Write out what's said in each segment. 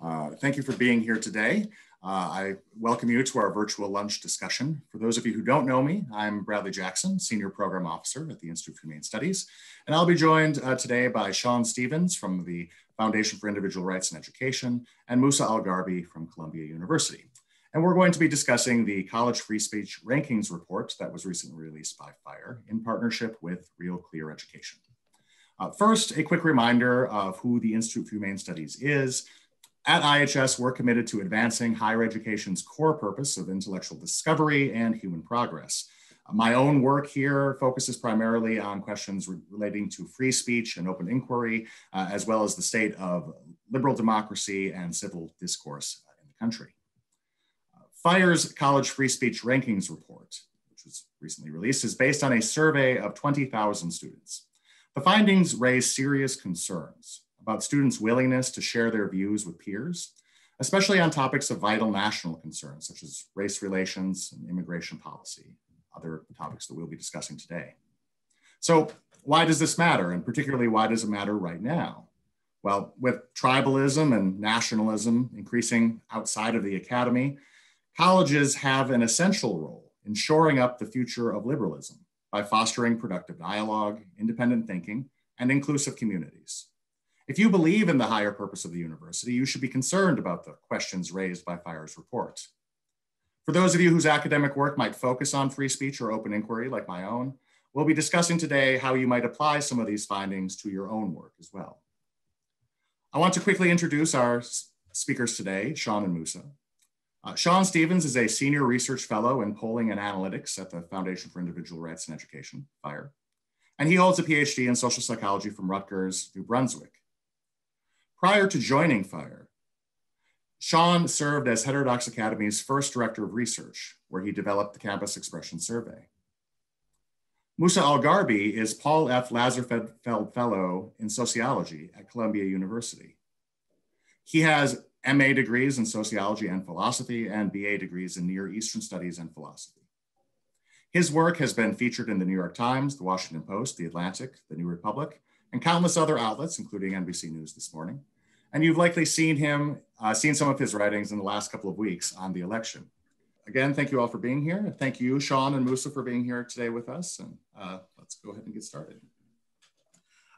Uh, thank you for being here today. Uh, I welcome you to our virtual lunch discussion. For those of you who don't know me, I'm Bradley Jackson, Senior Program Officer at the Institute for Humane Studies, and I'll be joined uh, today by Sean Stevens from the Foundation for Individual Rights and Education and Musa Al-Gharbi from Columbia University. And we're going to be discussing the College Free Speech Rankings Report that was recently released by FIRE in partnership with Real Clear Education. Uh, first, a quick reminder of who the Institute for Humane Studies is at IHS, we're committed to advancing higher education's core purpose of intellectual discovery and human progress. My own work here focuses primarily on questions re relating to free speech and open inquiry, uh, as well as the state of liberal democracy and civil discourse uh, in the country. Uh, FIRE's College Free Speech Rankings Report, which was recently released, is based on a survey of 20,000 students. The findings raise serious concerns about students' willingness to share their views with peers, especially on topics of vital national concerns, such as race relations and immigration policy, other topics that we'll be discussing today. So why does this matter? And particularly, why does it matter right now? Well, with tribalism and nationalism increasing outside of the academy, colleges have an essential role in shoring up the future of liberalism by fostering productive dialogue, independent thinking, and inclusive communities. If you believe in the higher purpose of the university, you should be concerned about the questions raised by FIRE's report. For those of you whose academic work might focus on free speech or open inquiry, like my own, we'll be discussing today how you might apply some of these findings to your own work as well. I want to quickly introduce our speakers today, Sean and Musa. Uh, Sean Stevens is a senior research fellow in polling and analytics at the Foundation for Individual Rights and Education, FIRE, and he holds a PhD in social psychology from Rutgers, New Brunswick. Prior to joining FIRE, Sean served as Heterodox Academy's first director of research, where he developed the Campus Expression Survey. Musa Al-Gharbi is Paul F. Lazarsfeld Fellow in Sociology at Columbia University. He has MA degrees in Sociology and Philosophy and BA degrees in Near Eastern Studies and Philosophy. His work has been featured in the New York Times, the Washington Post, the Atlantic, the New Republic, and countless other outlets, including NBC News this morning. And you've likely seen him, uh, seen some of his writings in the last couple of weeks on the election. Again, thank you all for being here. Thank you, Sean and Musa, for being here today with us. And uh, let's go ahead and get started.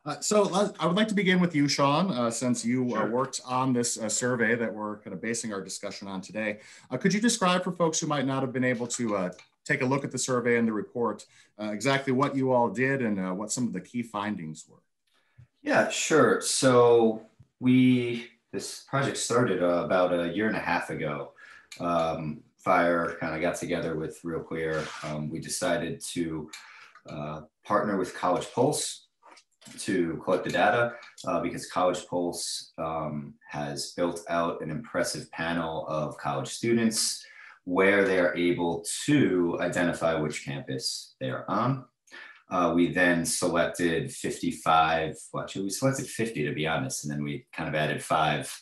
Uh, so I would like to begin with you, Sean, uh, since you uh, worked on this uh, survey that we're kind of basing our discussion on today. Uh, could you describe for folks who might not have been able to take a look at the survey and the report, exactly what you all did and what some of the key findings were? Yeah, sure. So we this project started uh, about a year and a half ago. Um, Fire kind of got together with Real Clear. Um, we decided to uh, partner with College Pulse to collect the data uh, because College Pulse um, has built out an impressive panel of college students where they are able to identify which campus they are on. Uh, we then selected 55, well, actually, we selected 50 to be honest, and then we kind of added five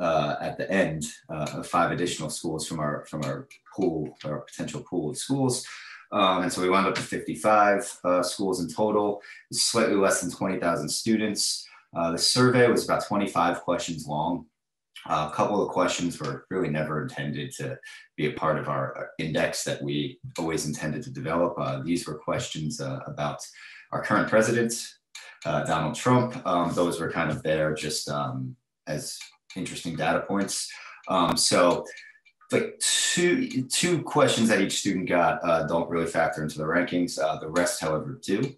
uh, at the end uh, of five additional schools from our from our pool, our potential pool of schools. Um, and so we wound up with 55 uh, schools in total, slightly less than 20,000 students. Uh, the survey was about 25 questions long. Uh, a couple of questions were really never intended to be a part of our index that we always intended to develop. Uh, these were questions uh, about our current president, uh, Donald Trump. Um, those were kind of there just um, as interesting data points. Um, so like two, two questions that each student got uh, don't really factor into the rankings. Uh, the rest, however, do.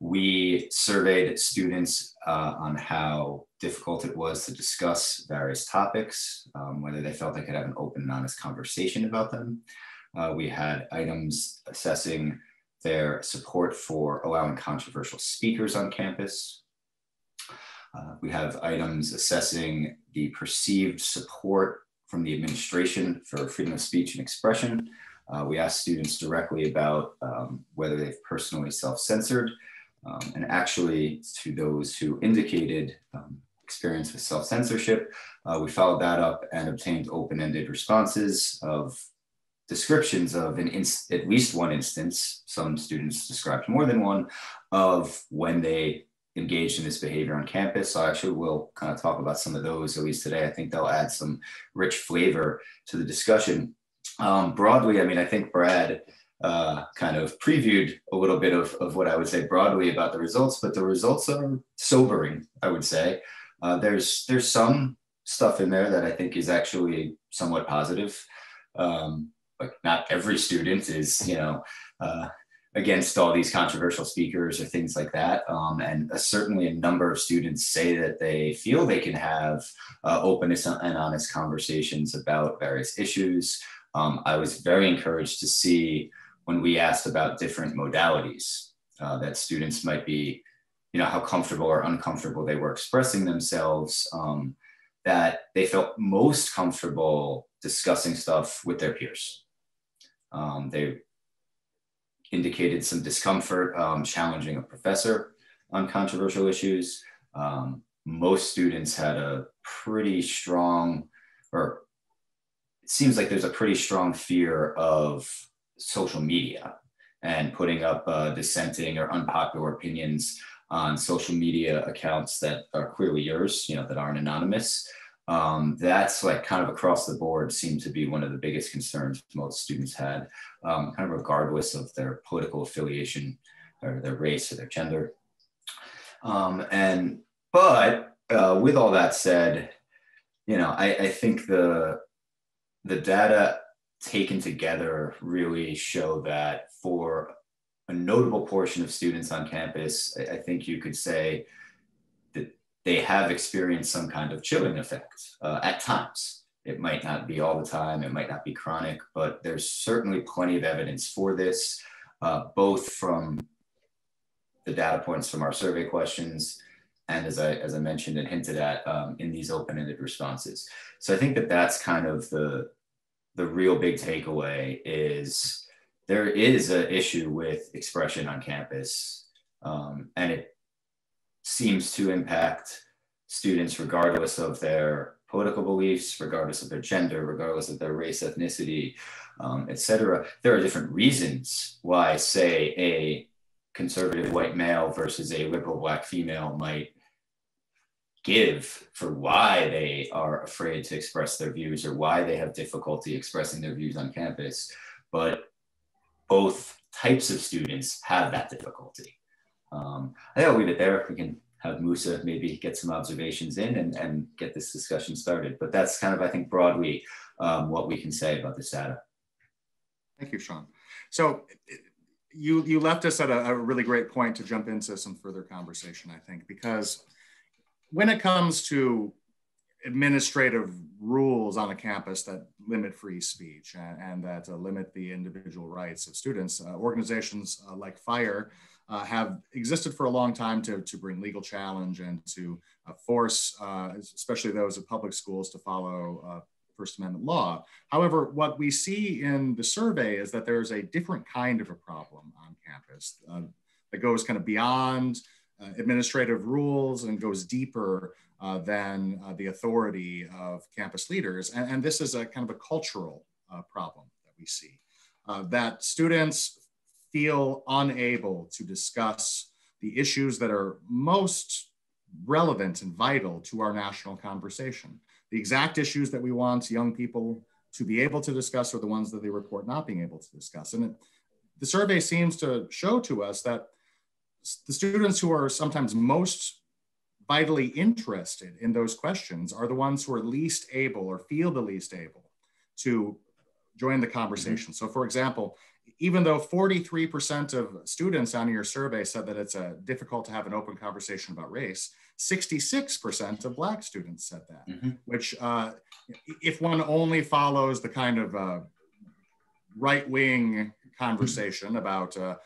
We surveyed students uh, on how difficult it was to discuss various topics, um, whether they felt they could have an open and honest conversation about them. Uh, we had items assessing their support for allowing controversial speakers on campus. Uh, we have items assessing the perceived support from the administration for freedom of speech and expression. Uh, we asked students directly about um, whether they've personally self-censored um, and actually, to those who indicated um, experience with self censorship, uh, we followed that up and obtained open ended responses of descriptions of an at least one instance. Some students described more than one of when they engaged in this behavior on campus. So I actually will kind of talk about some of those, at least today. I think they'll add some rich flavor to the discussion. Um, broadly, I mean, I think Brad uh, kind of previewed a little bit of, of what I would say broadly about the results, but the results are sobering, I would say. Uh, there's there's some stuff in there that I think is actually somewhat positive. Um, like not every student is, you know, uh, against all these controversial speakers or things like that. Um, and uh, certainly a number of students say that they feel they can have uh, openness and honest conversations about various issues. Um, I was very encouraged to see when we asked about different modalities uh, that students might be, you know, how comfortable or uncomfortable they were expressing themselves, um, that they felt most comfortable discussing stuff with their peers. Um, they indicated some discomfort um, challenging a professor on controversial issues. Um, most students had a pretty strong, or it seems like there's a pretty strong fear of social media and putting up uh, dissenting or unpopular opinions on social media accounts that are clearly yours, you know, that aren't anonymous um, that's like kind of across the board seemed to be one of the biggest concerns most students had, um, kind of regardless of their political affiliation or their race or their gender. Um, and but uh, with all that said, you know, I, I think the the data taken together really show that for a notable portion of students on campus, I, think you could say that they have experienced some kind of chilling effect uh, at times. It might not be all the time, it might not be chronic, but there's certainly plenty of evidence for this, uh, both from the data points from our survey questions and as I, as I mentioned and hinted at um, in these open-ended responses. So I think that that's kind of the, the real big takeaway is there is an issue with expression on campus um, and it seems to impact students regardless of their political beliefs, regardless of their gender, regardless of their race, ethnicity, um, etc. There are different reasons why, say, a conservative white male versus a liberal black female might give for why they are afraid to express their views or why they have difficulty expressing their views on campus. But both types of students have that difficulty. Um, I think I'll leave it there. We can have Musa maybe get some observations in and, and get this discussion started. But that's kind of, I think, broadly um, what we can say about this data. Thank you, Sean. So you, you left us at a, a really great point to jump into some further conversation, I think, because when it comes to administrative rules on a campus that limit free speech and, and that uh, limit the individual rights of students, uh, organizations uh, like FIRE uh, have existed for a long time to, to bring legal challenge and to uh, force, uh, especially those at public schools, to follow First Amendment law. However, what we see in the survey is that there's a different kind of a problem on campus that goes kind of beyond Uh, administrative rules and goes deeper uh, than uh, the authority of campus leaders. And, and, this is a kind of a cultural problem that we see. that students feel unable to discuss the issues that are most relevant and vital to our national conversation. The exact issues that we want young people to be able to discuss are the ones that they report not being able to discuss. And it, the survey seems to show to us that the students who are sometimes most vitally interested in those questions are the ones who are least able or feel the least able to join the conversation. Mm -hmm. So for example, even though 43% of students on your survey said that it's uh, difficult to have an open conversation about race, 66% of Black students said that, mm-hmm. which, uh, if one only follows the kind of uh, right wing conversation mm-hmm. about uh,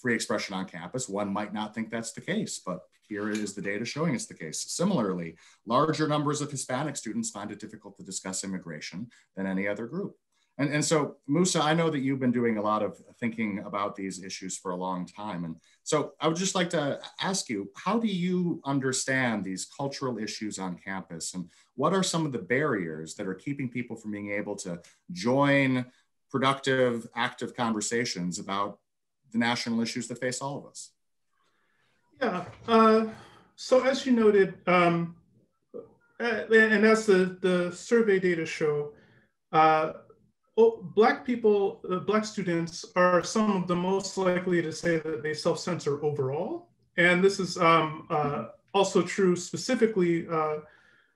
free expression on campus, one might not think that's the case, but here is the data showing it's the case. Similarly, larger numbers of Hispanic students find it difficult to discuss immigration than any other group. And, and so, Musa, I know that you've been doing a lot of thinking about these issues for a long time. And so, I would just like to ask you how do you understand these cultural issues on campus? And what are some of the barriers that are keeping people from being able to join productive, active conversations about the national issues that face all of us? Yeah. Uh, so as you noted, um, and as the, the survey data show, uh, Black people, uh, Black students are some of the most likely to say that they self-censor overall. And this is um, uh, also true specifically uh,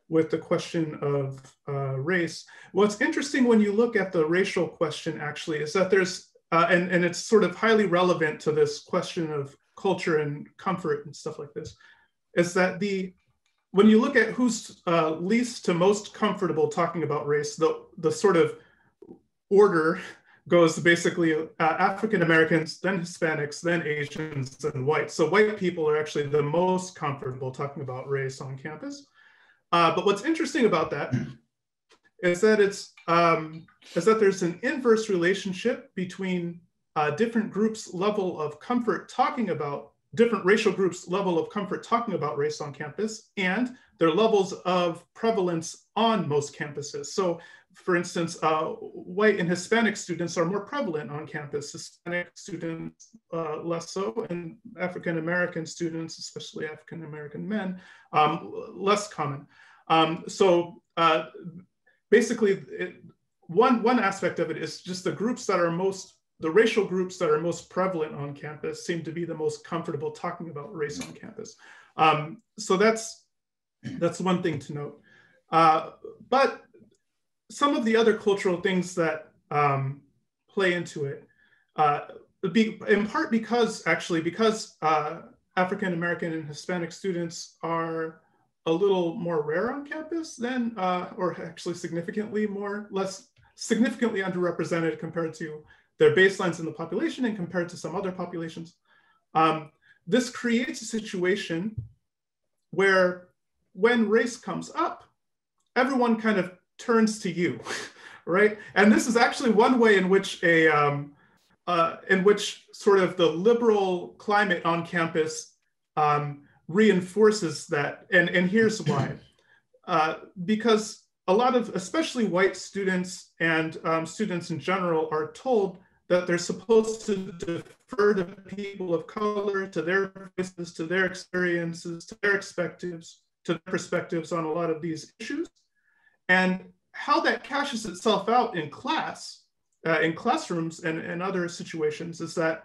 with the question of uh, race. What's interesting when you look at the racial question actually is that there's, uh, and, and it's sort of highly relevant to this question of culture and comfort and stuff like this, is that the when you look at who's uh, least to most comfortable talking about race, the, the sort of order goes basically uh, African Americans, then Hispanics, then Asians, then whites. So white people are actually the most comfortable talking about race on campus. Uh, but what's interesting about that is that it's um, is that there's an inverse relationship between uh, different groups' level of comfort talking about different racial groups level of comfort talking about race on campus and their levels of prevalence on most campuses. So for instance, uh, white and Hispanic students are more prevalent on campus, Hispanic students uh, less so, and African-American students, especially African-American men, um, less common. Um, so uh, basically, it, one, one aspect of it is just the groups that are most the racial groups that are most prevalent on campus seem to be the most comfortable talking about race on campus. Um, so that's that's one thing to note. Uh, but some of the other cultural things that um, play into it, uh, be, in part because actually because uh, African American and Hispanic students are a little more rare on campus than, uh, or actually significantly more less significantly underrepresented compared to their baselines in the population and compared to some other populations. Um, this creates a situation where when race comes up, everyone kind of turns to you, right? And this is actually one way in which a um, uh, in which sort of the liberal climate on campus um, reinforces that. And, and here's why. Uh, because a lot of, especially white students and um, students in general, are told that they're supposed to defer to people of color, to their voices, to their experiences, to their perspectives, to their perspectives on a lot of these issues. And how that cashes itself out in class, uh, in classrooms and, and other situations is that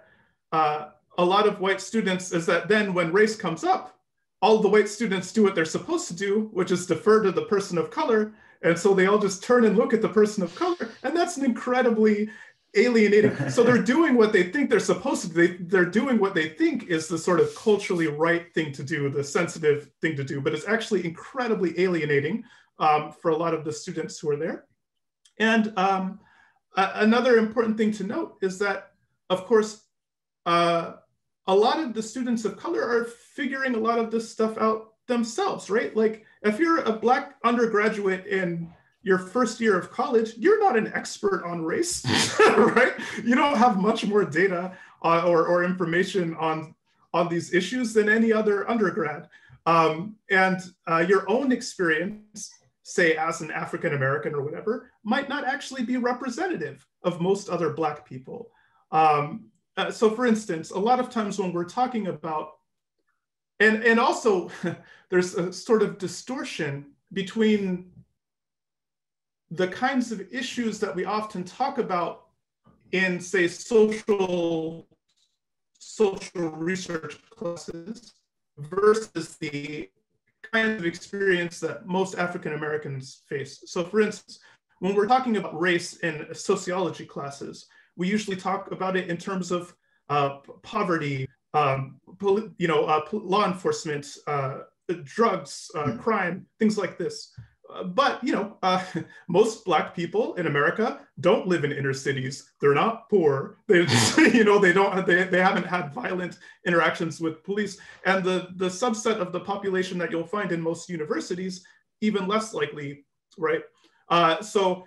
uh, a lot of white students is that then when race comes up, all the white students do what they're supposed to do, which is defer to the person of color. And so they all just turn and look at the person of color. And that's an incredibly alienating. so they're doing what they think they're supposed to. They, they're doing what they think is the sort of culturally right thing to do, the sensitive thing to do, but it's actually incredibly alienating um, for a lot of the students who are there. And um, another important thing to note is that, of course, uh, a lot of the students of color are figuring a lot of this stuff out themselves, right? Like if you're a black undergraduate in your first year of college, you're not an expert on race, right? You don't have much more data uh, or, or information on, on these issues than any other undergrad. Um, and uh, your own experience, say as an African American or whatever, might not actually be representative of most other Black people. Um, uh, so for instance, a lot of times when we're talking about, and, and also there's a sort of distortion between the kinds of issues that we often talk about in, say, social, social research classes versus the kind of experience that most African Americans face. So for instance, when we're talking about race in sociology classes, we usually talk about it in terms of uh, poverty, um, you know, uh, law enforcement, uh, drugs, uh, hmm. crime, things like this but you know, uh, most black people in America don't live in inner cities. They're not poor. They, just, you know, they don't. They, they haven't had violent interactions with police. And the the subset of the population that you'll find in most universities, even less likely, right? Uh, so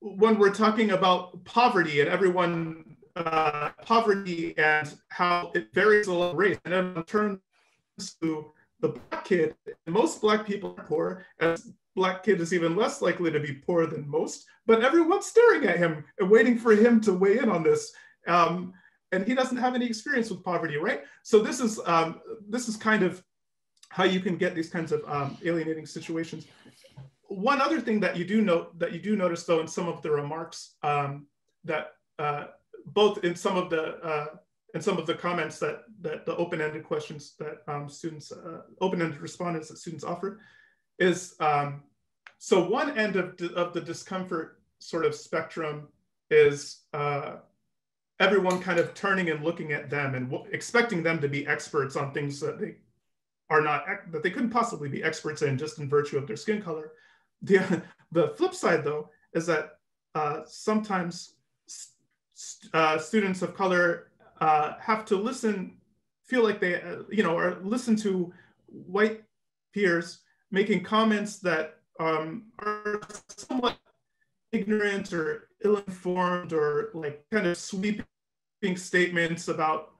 when we're talking about poverty and everyone uh, poverty and how it varies a lot race, and then turns to the black kid, most black people are poor, as black kid is even less likely to be poor than most, but everyone's staring at him and waiting for him to weigh in on this. Um, and he doesn't have any experience with poverty, right? So this is um, this is kind of how you can get these kinds of um, alienating situations. One other thing that you do note that you do notice though in some of the remarks um, that uh, both in some of the uh, in some of the comments that that the open-ended questions that um, students uh, open-ended respondents that students offered is um, so one end of, of the discomfort sort of spectrum is uh, everyone kind of turning and looking at them and expecting them to be experts on things that they are not that they couldn't possibly be experts in just in virtue of their skin color. The the flip side though is that uh, sometimes uh, students of color uh, have to listen, feel like they uh, you know or listen to white peers making comments that um, are somewhat ignorant or ill-informed or like kind of sweeping statements about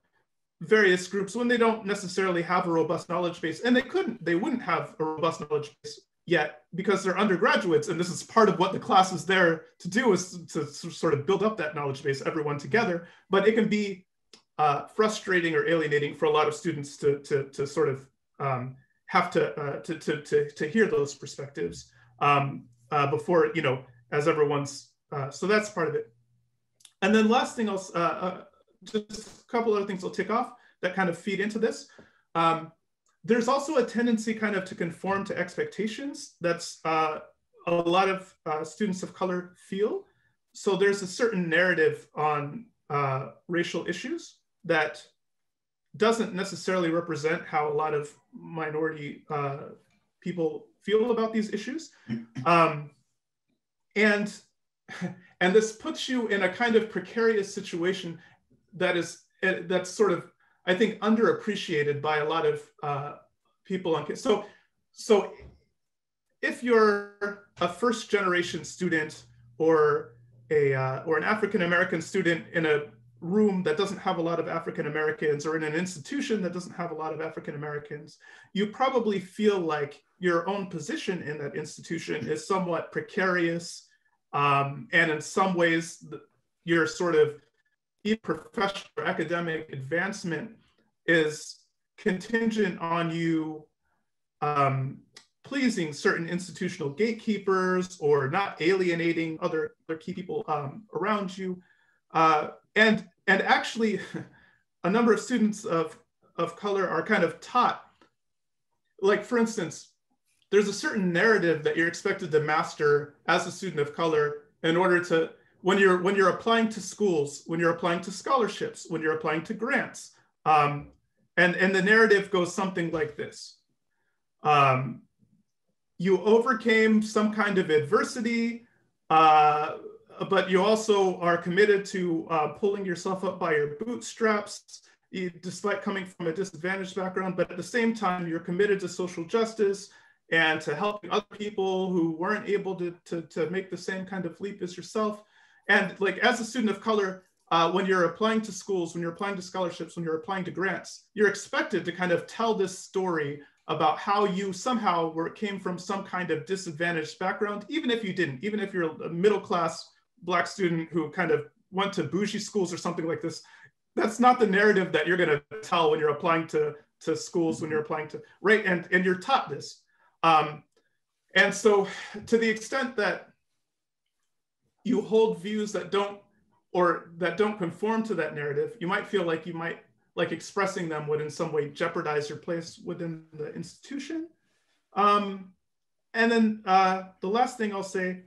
various groups when they don't necessarily have a robust knowledge base. And they couldn't they wouldn't have a robust knowledge base yet because they're undergraduates and this is part of what the class is there to do is to, to sort of build up that knowledge base everyone together but it can be uh, frustrating or alienating for a lot of students to, to, to sort of um, have to, uh, to, to, to, to, hear those perspectives um, uh, before, you know, as everyone's, uh, so that's part of it. And then last thing I'll, uh, uh, just a couple other things I'll tick off that kind of feed into this. Um, there's also a tendency kind of to conform to expectations. That's uh, a lot of students of color feel. So there's a certain narrative on racial issues that doesn't necessarily represent how a lot of minority uh, people feel about these issues. Um, and, and this puts you in a kind of precarious situation that is, eh, that's sort of, I think, underappreciated by a lot of uh, people on So, so if you're a first generation student or a, uh, or an African-American student in a room that doesn't have a lot of African Americans or in an institution that doesn't have a lot of African Americans, you probably feel like your own position in that institution is somewhat precarious. Um, and in some ways, you're sort of professional academic advancement is contingent on you um, pleasing certain institutional gatekeepers or not alienating other, other key people um, around you. Uh, and, and actually, a number of students of, of color are kind of taught, like for instance, there's a certain narrative that you're expected to master as a student of color in order to, when you're, when you're applying to schools, when you're applying to scholarships, when you're applying to grants. Um, and, and the narrative goes something like this. Um, you overcame some kind of adversity, uh, but you also are committed to uh, pulling yourself up by your bootstraps, despite coming from a disadvantaged background. But at the same time, you're committed to social justice and to helping other people who weren't able to, to, to make the same kind of leap as yourself. And like as a student of color, uh, when you're applying to schools, when you're applying to scholarships, when you're applying to grants, you're expected to kind of tell this story about how you somehow were came from some kind of disadvantaged background, even if you didn't, even if you're a middle class black student who kind of went to bougie schools or something like this. That's not the narrative that you're going to tell when you're applying to to schools when you're applying to right and and you're taught this. Um, and so to the extent that you hold views that don't or that don't conform to that narrative you might feel like you might like expressing them would in some way jeopardize your place within the institution um, and then uh, the last thing i'll say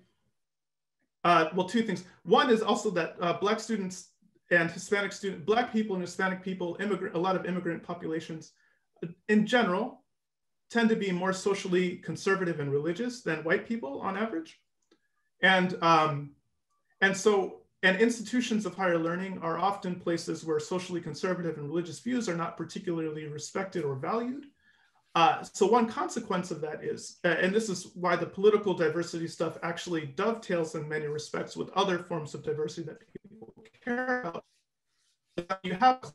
uh, well, two things. One is also that uh, Black students and Hispanic student, Black people and Hispanic people, immigrant, a lot of immigrant populations in general tend to be more socially conservative and religious than white people on average. And, um, and so, and institutions of higher learning are often places where socially conservative and religious views are not particularly respected or valued. Uh, so one consequence of that is, uh, and this is why the political diversity stuff actually dovetails in many respects with other forms of diversity that people care about. You have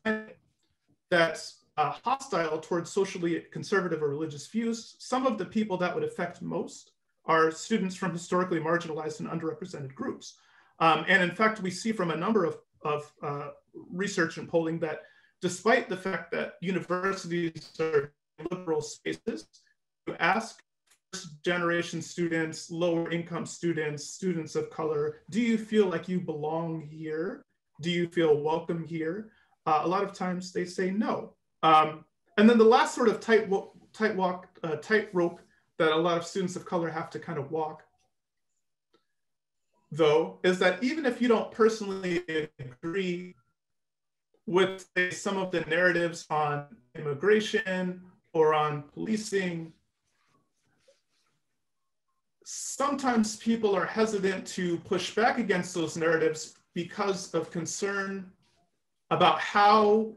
that's uh, hostile towards socially conservative or religious views. Some of the people that would affect most are students from historically marginalized and underrepresented groups. Um, and in fact, we see from a number of, of uh, research and polling that despite the fact that universities are liberal spaces. You ask first generation students, lower income students, students of color, do you feel like you belong here? Do you feel welcome here? Uh, a lot of times they say no. Um, and then the last sort of tight, tight walk, uh, tight rope that a lot of students of color have to kind of walk though, is that even if you don't personally agree with say, some of the narratives on immigration or on policing, sometimes people are hesitant to push back against those narratives because of concern about how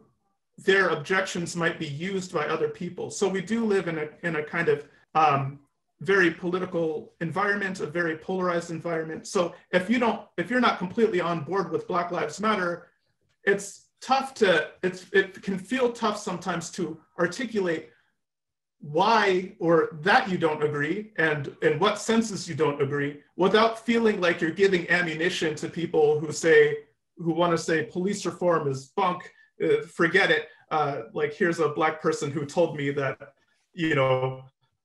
their objections might be used by other people. So we do live in a, in a kind of um, very political environment, a very polarized environment. So if you don't, if you're not completely on board with Black Lives Matter, it's tough to, it's, it can feel tough sometimes to articulate why or that you don't agree and in what senses you don't agree without feeling like you're giving ammunition to people who say, who want to say police reform is bunk, uh, forget it. Uh, like here's a black person who told me that, you know,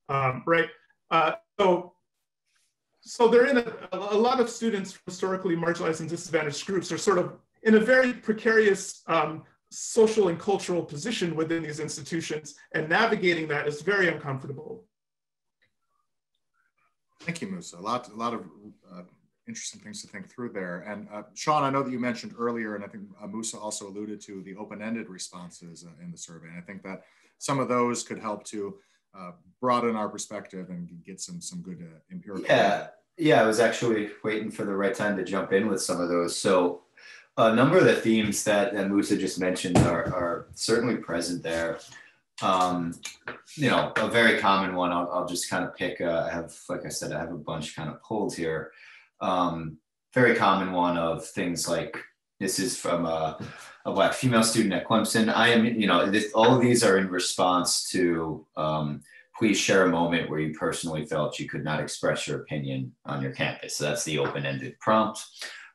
um, right? Uh, so, so they're in a, a lot of students historically marginalized and disadvantaged groups are sort of in a very precarious um, social and cultural position within these institutions, and navigating that is very uncomfortable. Thank you, Musa. A lot, a lot of uh, interesting things to think through there. And uh, Sean, I know that you mentioned earlier, and I think uh, Musa also alluded to the open-ended responses uh, in the survey. And I think that some of those could help to uh, broaden our perspective and get some some good uh, empirical. Yeah, yeah. I was actually waiting for the right time to jump in with some of those. So, a number of the themes that, that Musa just mentioned are, are certainly present there. Um, you know, a very common one. I'll, I'll just kind of pick. Uh, I have, like I said, I have a bunch kind of pulled here. Um, very common one of things like this is from a, a black female student at Clemson. I am, you know, this, all of these are in response to um, please share a moment where you personally felt you could not express your opinion on your campus. So that's the open-ended prompt.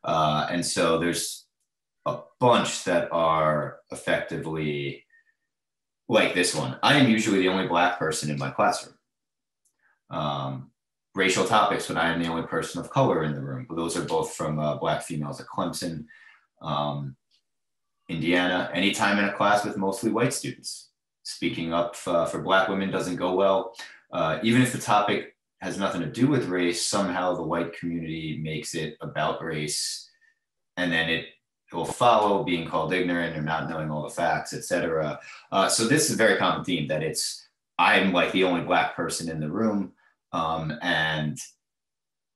Uh, and so there's a bunch that are effectively like this one. I am usually the only black person in my classroom. Um, racial topics when I am the only person of color in the room. Those are both from uh, black females at Clemson um, Indiana, anytime in a class with mostly white students. Speaking up uh, for Black women doesn't go well. Uh, even if the topic has nothing to do with race, somehow the white community makes it about race, and then it will follow being called ignorant or not knowing all the facts, etc. Uh, so this is a very common theme that it's I'm like the only black person in the room, um, and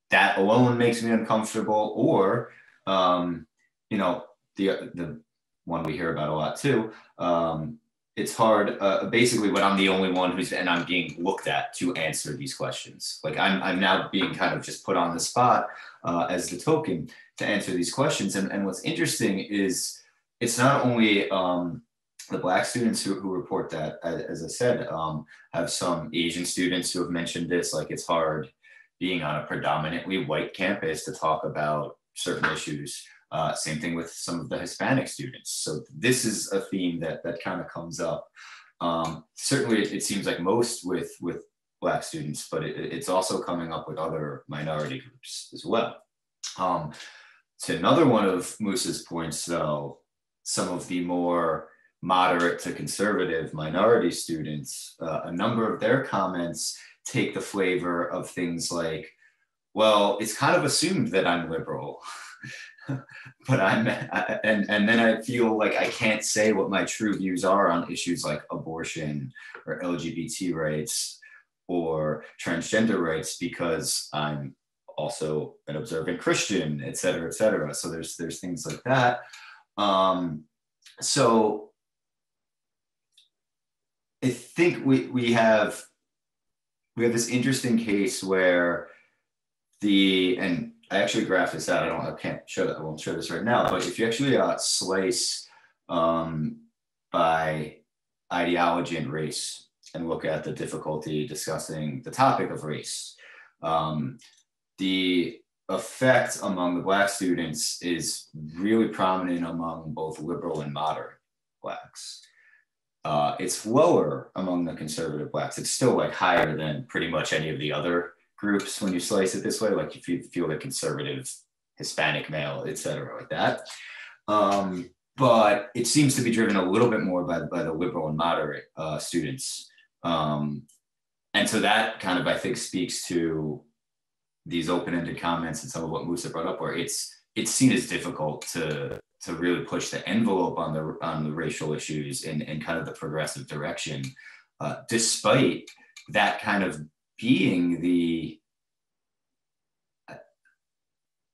that alone makes me uncomfortable. Or um, you know, the the one we hear about a lot too. Um, it's hard. Uh, basically, when I'm the only one who's and I'm being looked at to answer these questions. Like I'm I'm now being kind of just put on the spot uh, as the token to answer these questions. And and what's interesting is it's not only um, the black students who, who report that as i said um, have some asian students who have mentioned this like it's hard being on a predominantly white campus to talk about certain issues uh, same thing with some of the Hispanic students. So this is a theme that that kind of comes up. Um, certainly, it, it, seems like most with with Black students, but it, it's also coming up with other minority groups as well. Um, to another one of Musa's points, though, some of the more moderate to conservative minority students, uh, a number of their comments take the flavor of things like, well, it's kind of assumed that I'm liberal. but I'm I, and and then I feel like I can't say what my true views are on issues like abortion or LGBT rights or transgender rights because I'm also an observant Christian, et cetera, et cetera. So there's there's things like that. Um, so I think we we have we have this interesting case where the and I actually graphed this out. I don't, I can't show that. I won't show this right now. But if you actually uh, slice um, by ideology and race and look at the difficulty discussing the topic of race, um, the effect among the Black students is really prominent among both liberal and moderate Blacks. uh, it's lower among the conservative blacks. It's still like higher than pretty much any of the other groups when you slice it this way. Like if you feel the conservative, Hispanic male, etc., like that. Um, but it seems to be driven a little bit more by, by the liberal and moderate uh, students. Um, and so that kind of, I think, speaks to these open-ended comments and some of what Musa brought up, where it's it's seen as difficult to to really push the envelope on the on the racial issues in, in kind of the progressive direction, uh, despite that kind of being the uh,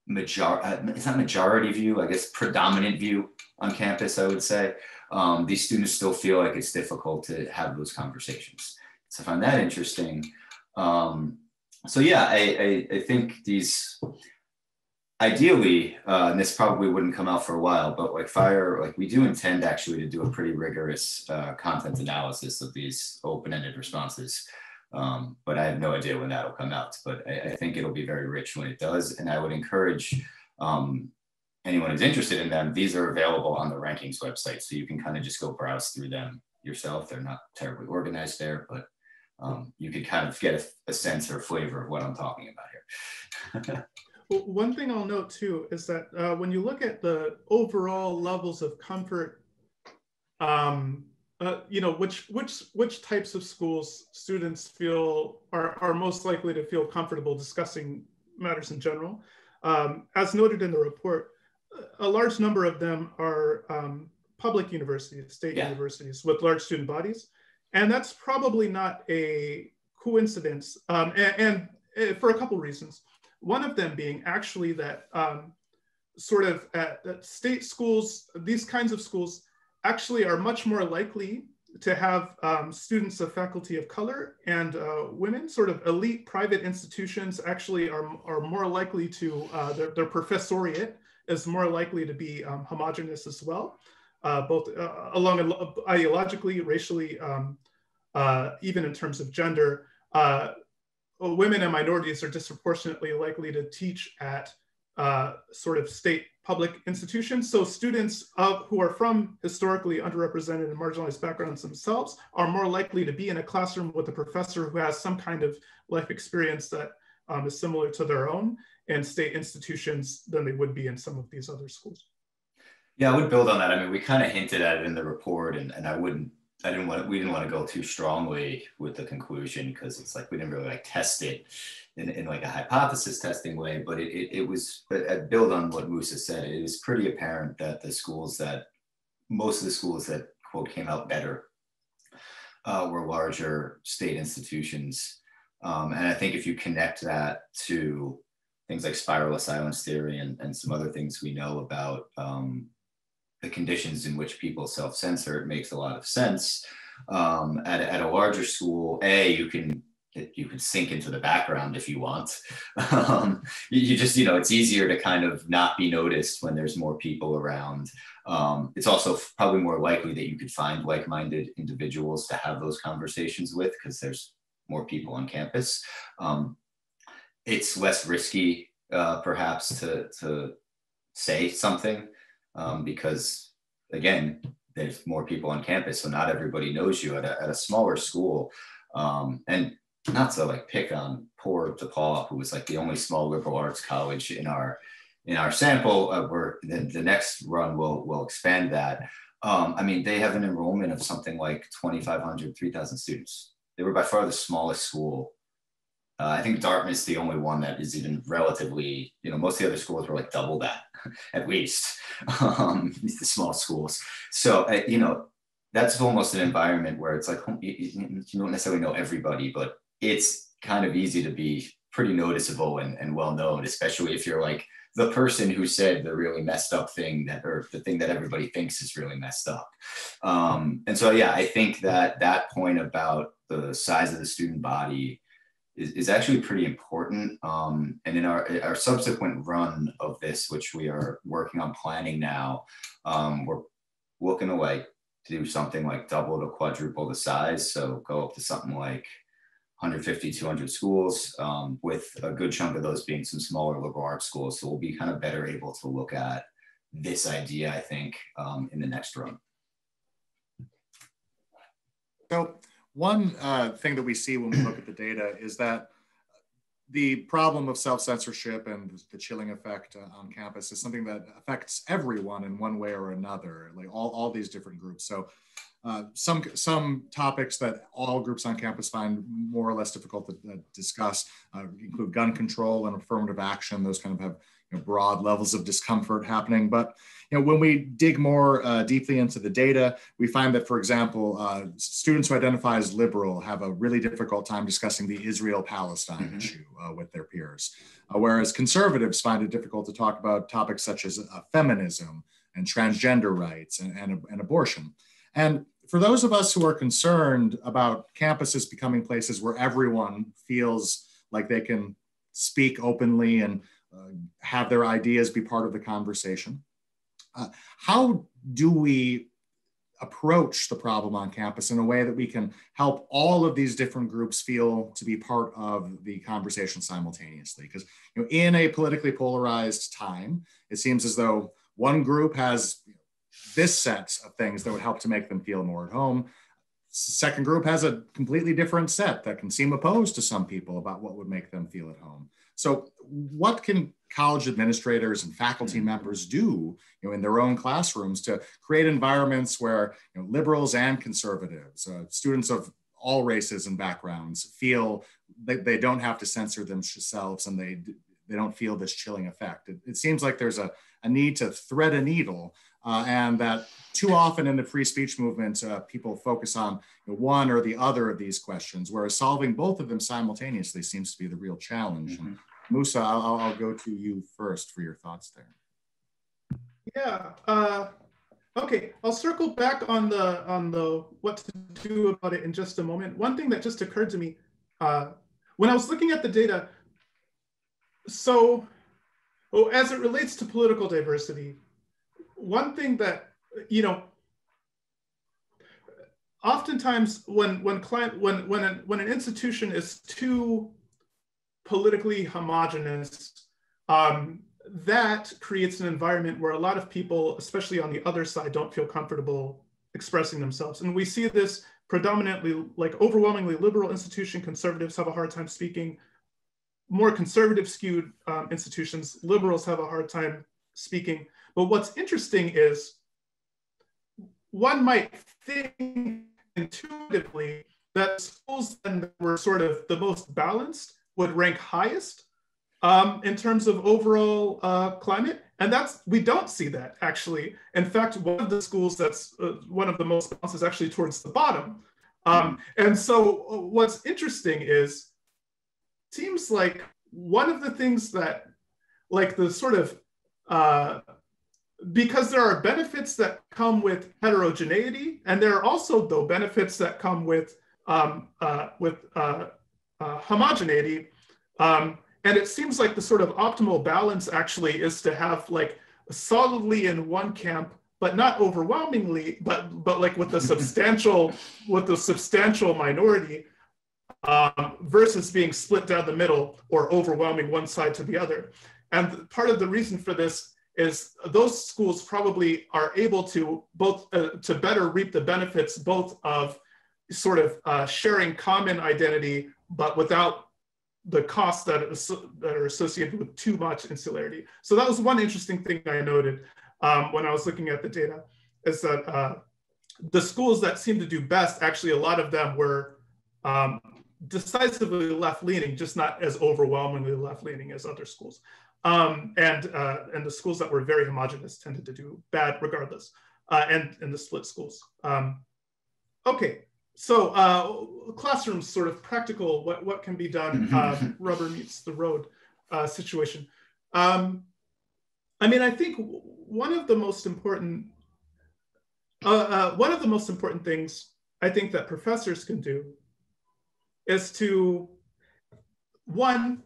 major uh, it's not majority view, I guess predominant view on campus, I would say. Um, these students still feel like it's difficult to have those conversations. So I find that interesting. Um, so yeah, I, I, I think these ideally, uh, and this probably wouldn't come out for a while, but like fire, like we do intend actually to do a pretty rigorous uh, content analysis of these open-ended responses. Um, but I have no idea when that'll come out, but I, I, think it'll be very rich when it does. And I would encourage um, anyone who's interested in them, these are available on the rankings website. So you can kind of just go browse through them yourself. They're not terribly organized there, but um, you could kind of get a, a sense or flavor of what I'm talking about here. One thing I'll note too is that uh, when you look at the overall levels of comfort, um, uh, you know, which which which types of schools students feel are, are most likely to feel comfortable discussing matters in general. Um, as noted in the report, a large number of them are um, public universities, state yeah. universities with large student bodies. And that's probably not a coincidence. Um, and, and, uh, for a couple reasons. One of them being actually that um, sort of at, at state schools, these kinds of schools actually are much more likely to have um, students of faculty of color and uh, women, sort of elite private institutions actually are, are more likely to, uh, their, their professoriate is more likely to be um, homogenous as well, uh, both uh, along ideologically, racially, um, uh, even in terms of gender. Uh, women and minorities are disproportionately likely to teach at sort of state public institutions. So students of, who are from historically underrepresented and marginalized backgrounds themselves are more likely to be in a classroom with a professor who has some kind of life experience that um, is similar to their own and state institutions than they would be in some of these other schools. Yeah, I would build on that. I mean, we kind of hinted at it in the report, and, and I wouldn't, I didn't want, to, we didn't want to go too strongly with the conclusion because it's like we didn't really like test it in, in like a hypothesis testing way, but it, it, it was, but build on what Musa said, It was pretty apparent that the schools that, most of the schools that quote came out better uh, were larger state institutions. Um, and I think if you connect that to things like spiral silence theory and, and some other things we know about um, the conditions in which people self-censor, it makes a lot of sense. Um, at, at a larger school, A, you can you can sink into the background if you want. Um, you, just, you know, it's easier to kind of not be noticed when there's more people around. Um, it's also probably more likely that you could find like-minded individuals to have those conversations with because there's more people on campus. Um, it's less risky, uh, perhaps, to, to say something um, because, again, there's more people on campus, so not everybody knows you at a, at a smaller school. Um, and not to like pick on poor DePauw, who was like the only small liberal arts college in our in our sample. Uh, where the, the next run will will expand that. Um, I mean, they have an enrollment of something like 2,500, 3,000 students. They were by far the smallest school. Uh, I think Dartmouth's the only one that is even relatively, you know, most of the other schools were like double that at least, um, the small schools. So, uh, you know, that's almost an environment where it's like you, don't necessarily know everybody, but it's kind of easy to be pretty noticeable and, and well known, especially if you're like the person who said the really messed up thing that, or the thing that everybody thinks is really messed up. Um, and so, yeah, I think that that point about the size of the student body is, is actually pretty important. Um, and in our, our subsequent run of this, which we are working on planning now, um, we're looking to like to do something like double to quadruple the size. So go up to something like 150, 200 schools, um, with a good chunk of those being some smaller liberal arts schools. So we'll be kind of better able to look at this idea, I think, um, in the next run. So one uh, thing that we see when we look at the data is that the problem of self-censorship and the chilling effect on campus is something that affects everyone in one way or another, like all, all these different groups. So uh, some, some topics that all groups on campus find more or less difficult to uh, discuss uh, include gun control and affirmative action. Those kind of have you know, broad levels of discomfort happening. But you know, when we dig more uh, deeply into the data, we find that, for example, uh, students who identify as liberal have a really difficult time discussing the Israel-Palestine mm -hmm. issue uh, with their peers, uh, whereas conservatives find it difficult to talk about topics such as uh, feminism and transgender rights and, and, and abortion. And for those of us who are concerned about campuses becoming places where everyone feels like they can speak openly and have their ideas be part of the conversation. Uh, how do we approach the problem on campus in a way that we can help all of these different groups feel to be part of the conversation simultaneously? Because you know in a politically polarized time it seems as though one group has this set of things that would help to make them feel more at home. Second group has a completely different set that can seem opposed to some people about what would make them feel at home so what can college administrators and faculty mm-hmm. members do you know, in their own classrooms to create environments where you know, liberals and conservatives, uh, students of all races and backgrounds feel they, they don't have to censor themselves and they, they don't feel this chilling effect. It, it seems like there's a, a need to thread a needle uh, and that too often in the free speech movement, uh, people focus on you know, one or the other of these questions, whereas solving both of them simultaneously seems to be the real challenge. Mm-hmm. Musa, I'll, I'll, go to you first for your thoughts there. Yeah. Uh, okay, I'll circle back on the on the what to do about it in just a moment. One thing that just occurred to me uh, when I was looking at the data. So, oh, as it relates to political diversity, one thing that you know oftentimes when when client when when an, when an institution is too politically homogenous, um, that creates an environment where a lot of people, especially on the other side, don't feel comfortable expressing themselves. And we see this predominantly, like overwhelmingly liberal institution, conservatives have a hard time speaking. More conservative skewed um, institutions, liberals have a hard time speaking. But what's interesting is one might think intuitively that schools that were sort of the most balanced would rank highest um, in terms of overall uh, climate. And that's, we don't see that actually. In fact, one of the schools that's uh, one of the most balanced is actually towards the bottom. Um, and so what's interesting is, seems like one of the things that, like the sort of, uh, because there are benefits that come with heterogeneity, and there are also though benefits that come with um, uh, with uh, uh, homogeneity. Um, and it seems like the sort of optimal balance actually is to have like solidly in one camp, but not overwhelmingly, but but like with a substantial with a substantial minority, um, versus being split down the middle or overwhelming one side to the other. And part of the reason for this is those schools probably are able to both uh, to better reap the benefits both of sort of uh, sharing common identity but without the costs that, that are associated with too much insularity. So that was one interesting thing I noted um, when I was looking at the data is that uh, the schools that seemed to do best, actually a lot of them were um, decisively left-leaning, just not as overwhelmingly left-leaning as other schools. Um, and, uh, and the schools that were very homogenous tended to do bad regardless, uh, and, and the split schools. Um, okay, so uh, classrooms sort of practical what, what can be done uh, rubber meets the road uh, situation um, i mean i think one of the most important uh, uh, one of the most important things i think that professors can do is to one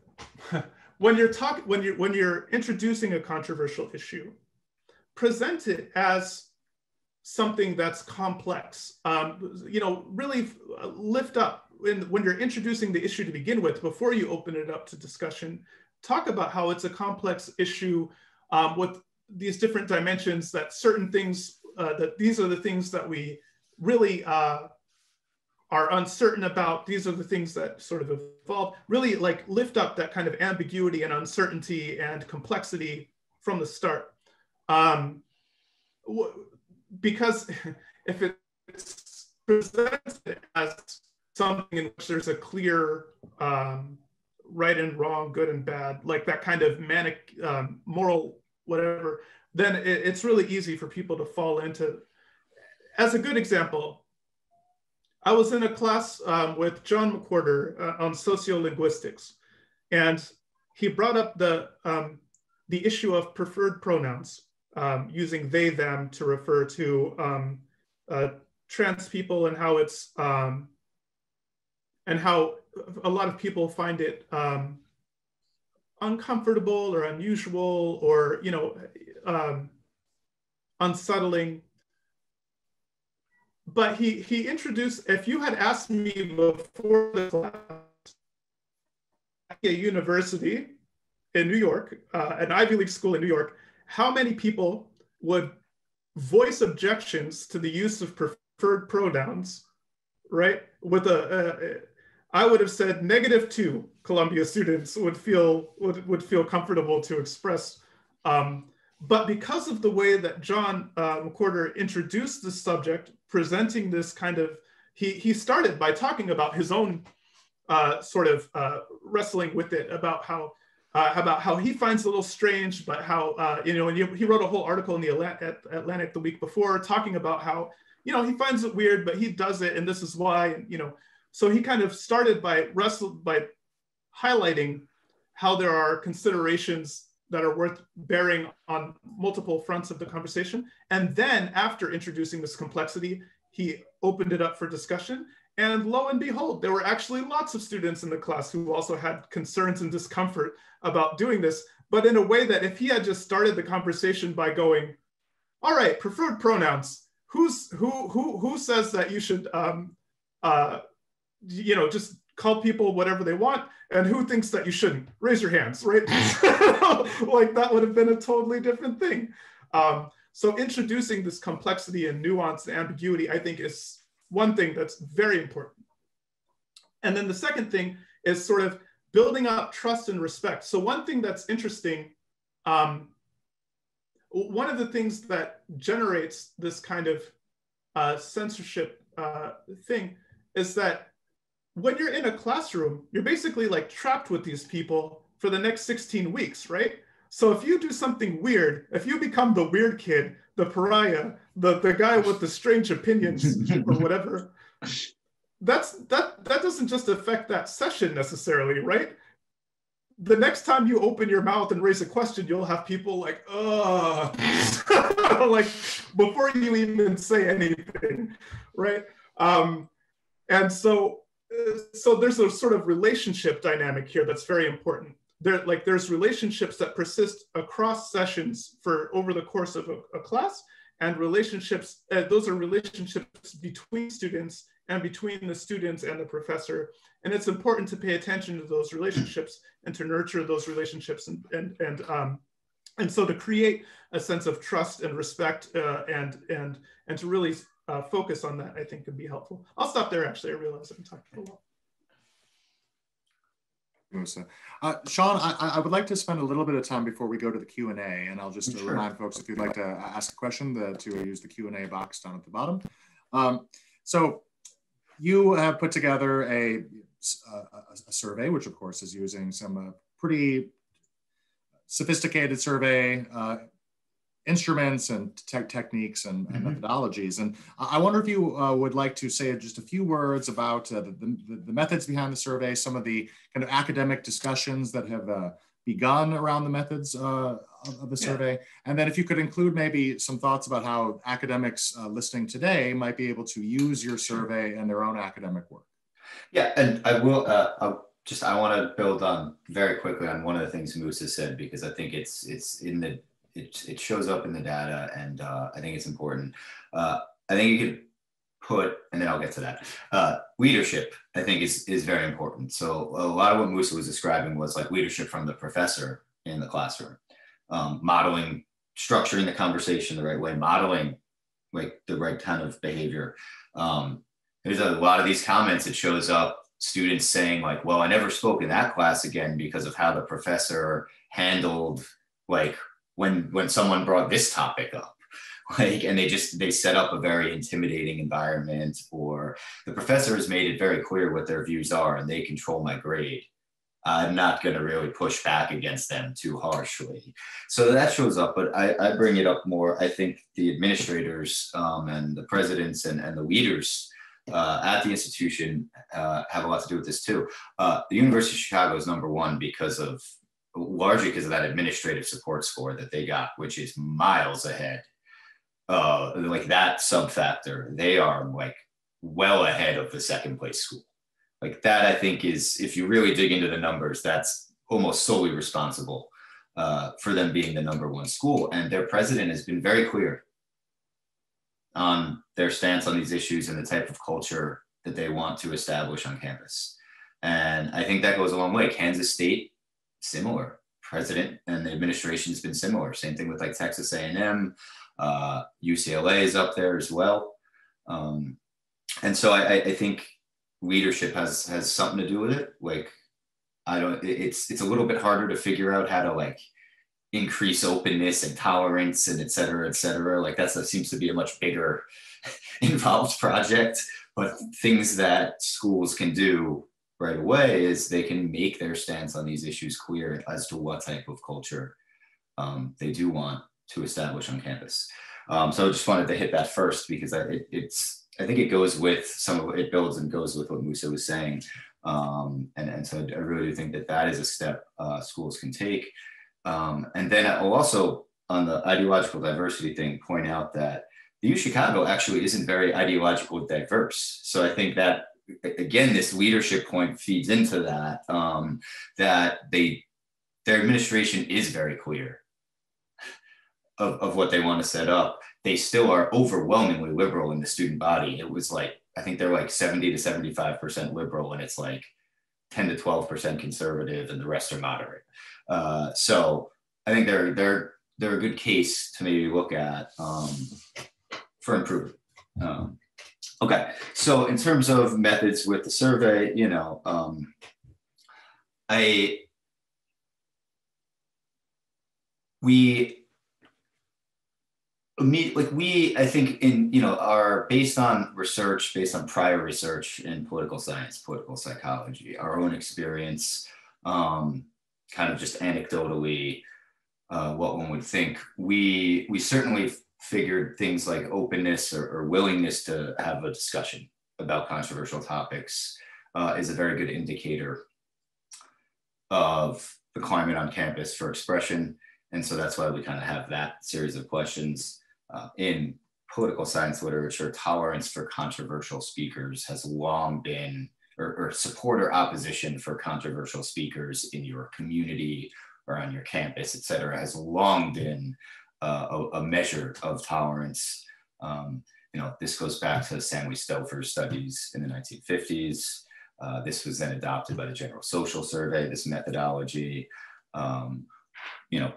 when you're talking when you're when you're introducing a controversial issue present it as something that's complex. Um, you know, really lift up when, when you're introducing the issue to begin with, before you open it up to discussion, talk about how it's a complex issue um, with these different dimensions that certain things, uh, that these are the things that we really uh, are uncertain about. These are the things that sort of evolve. Really, like lift up that kind of ambiguity and uncertainty and complexity from the start. Um, because if it's presented as something in which there's a clear um, right and wrong, good and bad, like that kind of manic um, moral whatever, then it, it's really easy for people to fall into. As a good example, I was in a class um, with John McWhorter uh, on sociolinguistics, and he brought up the um, the issue of preferred pronouns, um, using they them to refer to um, uh, trans people and how it's um, and how a lot of people find it um, uncomfortable or unusual or you know unsettling. But he he introduced. If you had asked me before the class at a university in New York, uh, an Ivy League school in New York, how many people would voice objections to the use of preferred pronouns, right? With a, a I would have said negative two Columbia students would feel would, would feel comfortable to express. Um, but because of the way that John uh, introduced the subject, presenting this kind of, he, he started by talking about his own uh, sort of uh, wrestling with it about how uh, about how he finds it a little strange, but how uh, you know, and he, he, wrote a whole article in the Atlantic the week before talking about how you know he finds it weird, but he does it, and this is why, you know, so he kind of started by wrestled by highlighting how there are considerations that are worth bearing on multiple fronts of the conversation. And then after introducing this complexity, he opened it up for discussion. And lo and behold, there were actually lots of students in the class who also had concerns and discomfort about doing this, but in a way that if he had just started the conversation by going, all right, preferred pronouns, who's, who, who, who says that you should um, uh, you know, just call people whatever they want and who thinks that you shouldn't? Raise your hands right? Like that would have been a totally different thing. Um, so introducing this complexity and nuance and ambiguity i think is one thing that's very important. And then the second thing is sort of building up trust and respect. So one thing that's interesting um, one of the things that generates this kind of uh, censorship uh, thing is that when you're in a classroom, you're basically like trapped with these people for the next 16 weeks, right? So if you do something weird, if you become the weird kid, the pariah, the, the guy with the strange opinions or whatever, that's that that doesn't just affect that session necessarily, right? The next time you open your mouth and raise a question, you'll have people like, oh, like before you even say anything, right? Um, and so so there's a sort of relationship dynamic here that's very important. There, like there's relationships that persist across sessions for over the course of a, a class, and relationships. Uh, those are relationships between students and between the students and the professor. And it's important to pay attention to those relationships and to nurture those relationships and and and um, and so to create a sense of trust and respect uh, and and and to really uh, focus on that, I think could be helpful. I'll stop there. Actually, I realize I'm talking a lot. Uh, Sean, I, I, would like to spend a little bit of time before we go to the Q&A, and I'll just sure. remind folks if you'd like to ask a question the, to use the Q&A box down at the bottom. Um, so you have put together a, a, a, survey, which of course is using some uh, pretty sophisticated survey uh, instruments and te techniques and, and mm -hmm. methodologies. And I wonder if you uh, would like to say just a few words about uh, the, the, the, methods behind the survey, some of the kind of academic discussions that have uh, begun around the methods uh, of the survey. Yeah. And then if you could include maybe some thoughts about how academics uh, listening today might be able to use your survey and their own academic work. Yeah, and I will, uh, I'll just, I want to build on very quickly on one of the things Musa said, because I think it's, it's in the it, it shows up in the data and uh, I think it's important. Uh, I think you could put, and then I'll get to that. Uh, leadership, I think is, is very important. So a lot of what Musa was describing was like leadership from the professor in the classroom, um, modeling, structuring the conversation the right way, modeling like the right kind of behavior. Um, there's a lot of these comments. It shows up students saying like, "Well, I never spoke in that class again because of how the professor handled like when when someone brought this topic up." like and they just they set up a very intimidating environment or the professor has made it very clear what their views are and they control my grade. I'm not going to really push back against them too harshly. So that shows up but i, I bring it up more i think the administrators um, and the presidents and, and the leaders uh, at the institution uh, have a lot to do with this too. Uh, the university of chicago is number one because of largely because of that administrative support score that they got which is miles ahead uh, like that sub factor, they are like well ahead of the second place school. Like that, I think is if you really dig into the numbers, that's almost solely responsible uh, for them being the number one school. And their president has been very clear on their stance on these issues and the type of culture that they want to establish on campus. And I think that goes a long way. Kansas State, similar. President and the administration has been similar. Same thing with like Texas A&M. Uh, UCLA is up there as well. Um, and so I, I think leadership has has something to do with it. Like I don't, it's it's a little bit harder to figure out how to like increase openness and tolerance and et cetera, et cetera. Like that seems to be a much bigger involved project. But things that schools can do right away is they can make their stance on these issues clear as to what type of culture um, they do want to establish on campus. Um, so I just wanted to hit that first because I, it, it's I think it goes with some of it builds and goes with what Musa was saying. Um, and, and so I really do think that that is a step uh, schools can take. Um, and then I'll also, on the ideological diversity thing, point out that the U Chicago actually isn't very ideologically diverse. So I think that, again, this leadership point feeds into that, um, that they, their administration is very clear of, of what they want to set up, they still are overwhelmingly liberal in the student body. It was like, I think they're like 70 to 75% liberal, and it's like 10 to 12% conservative, and the rest are moderate. Uh, so I think they're they're they're a good case to maybe look at um, for improvement. Um, okay, so in terms of methods with the survey, you know, um, I we meet like we i think in you know are based on research based on prior research in political science political psychology our own experience um, kind of just anecdotally uh, what one would think we we certainly figured things like openness or, or willingness to have a discussion about controversial topics uh, is a very good indicator of the climate on campus for expression. And so that's why we kind of have that series of questions uh, in political science literature, tolerance for controversial speakers has long been, or, or, support or opposition for controversial speakers in your community or on your campus, et cetera, has long been uh, a, a, measure of tolerance. Um, you know, this goes back to Stanley Stouffer's studies in the 1950s. Uh, this was then adopted by the General Social Survey, this methodology. Um, you know,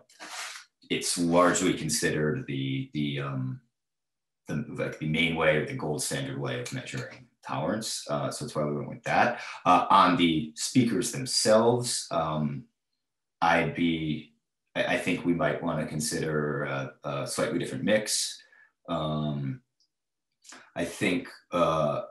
it's largely considered the the um, the like the main way or the gold standard way of measuring tolerance. Uh, so that's why we went with that. Uh, on the speakers themselves, um, I'd be I, I, think we might want to consider a, a, slightly different mix. Um, I think uh,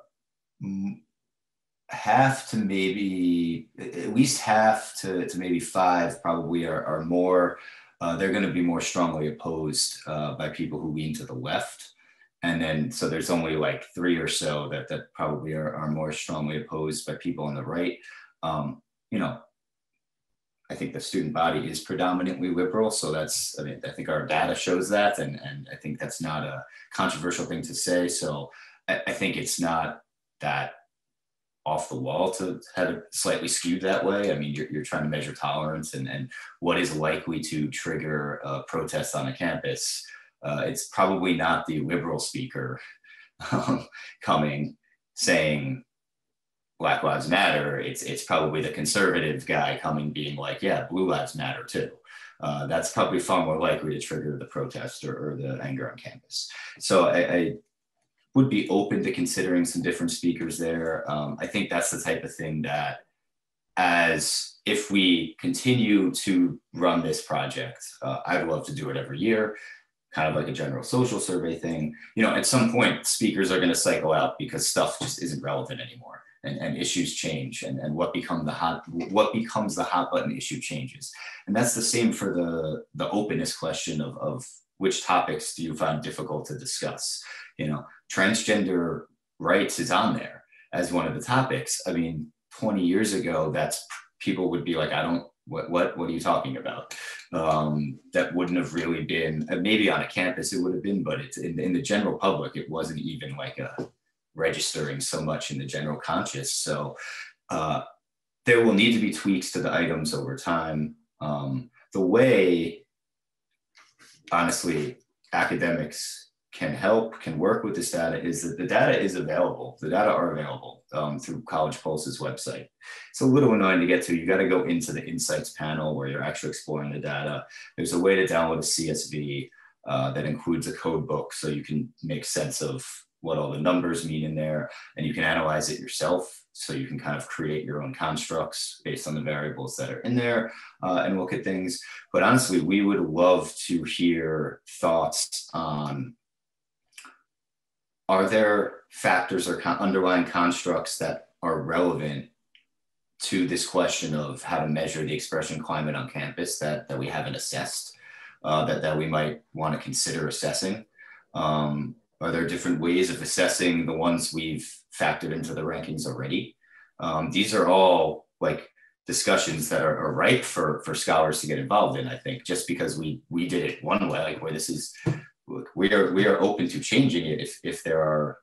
half to maybe at least half to, to maybe five probably are, are more uh, they're going to be more strongly opposed uh, by people who lean to the left. And then, so there's only like three or so that, that probably are, are more strongly opposed by people on the right. Um, you know, I think the student body is predominantly liberal. So that's, I mean, I think our data shows that. And, and I think that's not a controversial thing to say. So I, I think it's not that off the wall to have it slightly skewed that way. I mean, you're, you're trying to measure tolerance and, and what is likely to trigger a protest on a campus. Uh, it's probably not the liberal speaker um, coming saying Black Lives Matter. It's, it's probably the conservative guy coming being like, yeah, Blue Lives Matter too. Uh, that's probably far more likely to trigger the protest or, or the anger on campus. So I, I would be open to considering some different speakers there. Um, I think that's the type of thing that, as if we continue to run this project, uh, I'd love to do it every year, kind of like a general social survey thing. You know, at some point, speakers are going to cycle out because stuff just isn't relevant anymore. And, and, issues change and, and what become the hot what becomes the hot button issue changes. And that's the same for the the openness question of, of which topics do you find difficult to discuss? You know transgender rights is on there as one of the topics. I mean 20 years ago that's people would be like i don't what what what are you talking about? Um, that wouldn't have really been maybe on a campus it would have been but it's in, in the general public it wasn't even like a registering so much in the general conscious so uh, there will need to be tweaks to the items over time um, the way honestly academics can help, can work with this data is that the data is available. The data are available um, through College Pulse's website. It's a little annoying to get to. You got to go into the insights panel where you're actually exploring the data. There's a way to download a CSV uh, that includes a code book so you can make sense of what all the numbers mean in there and you can analyze it yourself so you can kind of create your own constructs based on the variables that are in there uh, and look at things but honestly we would love to hear thoughts on are there factors or con- underlying constructs that are relevant to this question of how to measure the expression climate on campus that, that we haven't assessed, uh, that, that we might want to consider assessing? Um, are there different ways of assessing the ones we've factored into the rankings already? Um, these are all like discussions that are, are ripe for, for scholars to get involved in, I think, just because we, we did it one way, like where this is we are we are open to changing it if if there are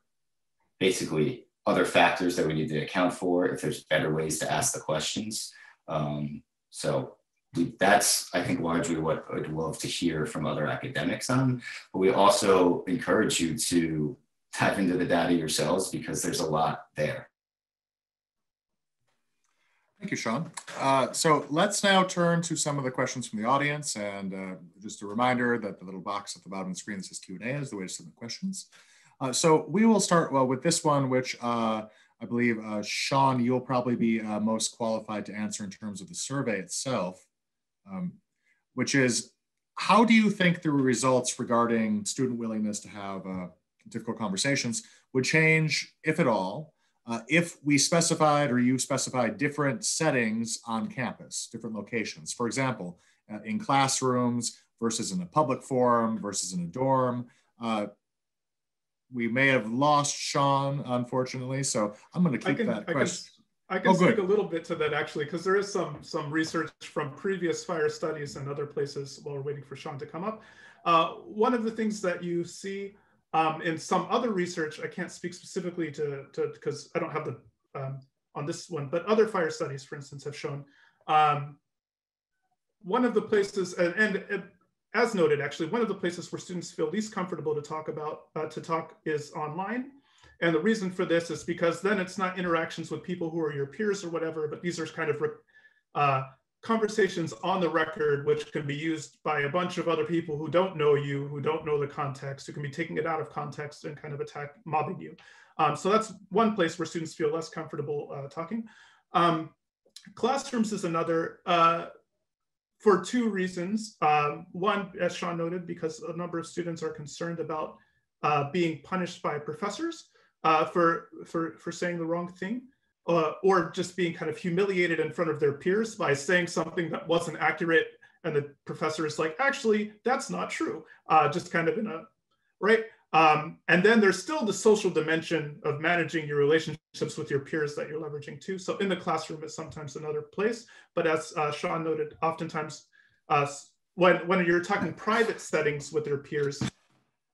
basically other factors that we need to account for, if there's better ways to ask the questions. Um, so we, that's I think largely what I'd love to hear from other academics on. But we also encourage you to dive into the data yourselves because there's a lot there. Thank you, Sean. Uh, so let's now turn to some of the questions from the audience. And uh, just a reminder that the little box at the bottom of the screen says Q&A is the way to submit questions. Uh, so we will start well with this one, which uh, I believe, uh, Sean, you'll probably be uh, most qualified to answer in terms of the survey itself, um, which is, how do you think the results regarding student willingness to have difficult conversations would change, if at all, uh, if we specified or you specified different settings on campus, different locations, for example, uh, in classrooms versus in a public forum versus in a dorm, uh, we may have lost Sean, unfortunately. So I'm going to keep can, that I question. I can oh, speak a little bit to that actually, because there is some some research from previous fire studies and other places while we're waiting for Sean to come up. Uh, one of the things that you see um, in some other research, I can't speak specifically to because I don't have the um, on this one, but other fire studies, for instance, have shown um, one of the places, and, and, as noted, actually, one of the places where students feel least comfortable to talk about uh, to talk is online. And the reason for this is because then it's not interactions with people who are your peers or whatever, but these are kind of uh, conversations on the record, which can be used by a bunch of other people who don't know you, who don't know the context, who can be taking it out of context and kind of attack, mobbing you. Um, so that's one place where students feel less comfortable uh, talking. Um, classrooms is another uh, for two reasons. Um, one, as Sean noted, because a number of students are concerned about uh, being punished by professors uh, for, for, for saying the wrong thing uh, or just being kind of humiliated in front of their peers by saying something that wasn't accurate. And the professor is like actually that's not true uh, just kind of in a right? Um, and then there's still the social dimension of managing your relationships with your peers that you're leveraging too. So in the classroom is sometimes another place. But as uh, sean noted oftentimes uh, when, when you're talking private settings with your peers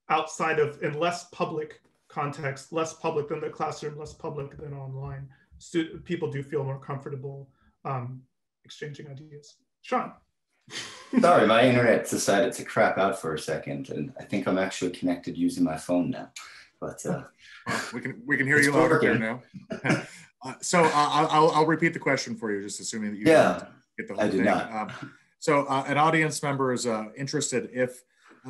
outside of in less public context less public than the classroom less public than online stu- people do feel more comfortable um, exchanging ideas. Sean. Sorry, my internet decided to crap out for a second, and I think I'm actually connected using my phone now. But uh, well, we can we can hear you louder there now. uh, so uh, I'll I'll repeat the question for you, just assuming that you yeah get the whole I thing. Um, so uh, an audience member is uh, interested if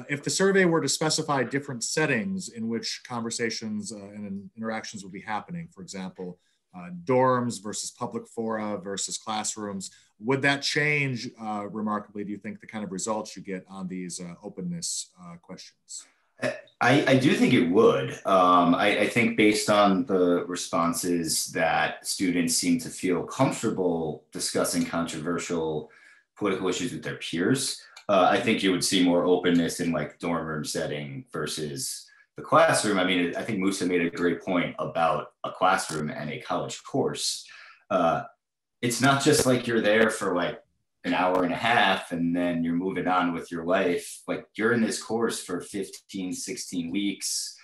if the survey were to specify different settings in which conversations uh, and interactions would be happening, for example, uh, dorms versus public fora versus classrooms, would that change uh, remarkably, do you think, the kind of results you get on these uh, openness questions? I, I, do think it would. Um, I, I, think based on the responses that students seem to feel comfortable discussing controversial political issues with their peers, uh, I think you would see more openness in like dorm room setting versus the classroom. I mean, I think Musa made a great point about a classroom and a college course. Uh, it's not just like you're there for like an hour and a half and then you're moving on with your life. Like you're in this course for 15, 16 weeks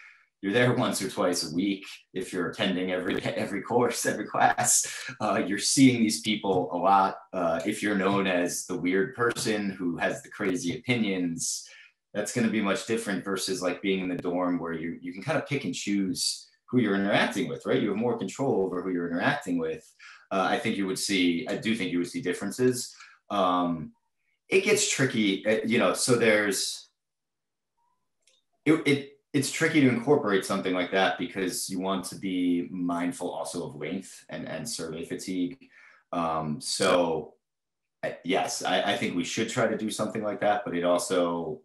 you're there once or twice a week. If you're attending every every course every class uh, you're seeing these people a lot. Uh, if you're known as the weird person who has the crazy opinions that's going to be much different versus like being in the dorm where you, you can kind of pick and choose who you're interacting with right? You have more control over who you're interacting with. Uh, i think you would see i do think you would see differences. Um, it gets tricky uh, you know so there's it, it it's tricky to incorporate something like that because you want to be mindful also of length and, and survey fatigue. Um, so yes, I, I, think we should try to do something like that, but it also,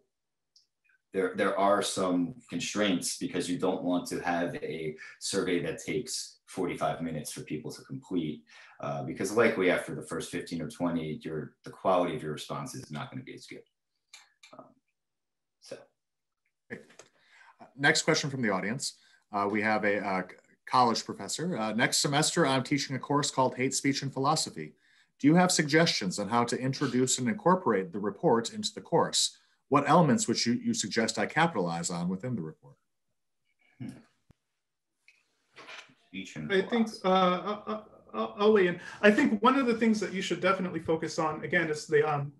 there, there are some constraints because you don't want to have a survey that takes 45 minutes for people to complete uh, because likely after the first 15 or 20, your, the quality of your response is not gonna be as good. Um, so next question from the audience. Uh, we have a, a college professor. Uh, next semester, I'm teaching a course called Hate Speech and Philosophy. Do you have suggestions on how to introduce and incorporate the report into the course? What elements would you, you suggest I capitalize on within the report? I think uh, uh, uh, I'll, I'll, weigh in. I think one of the things that you should definitely focus on again is the um,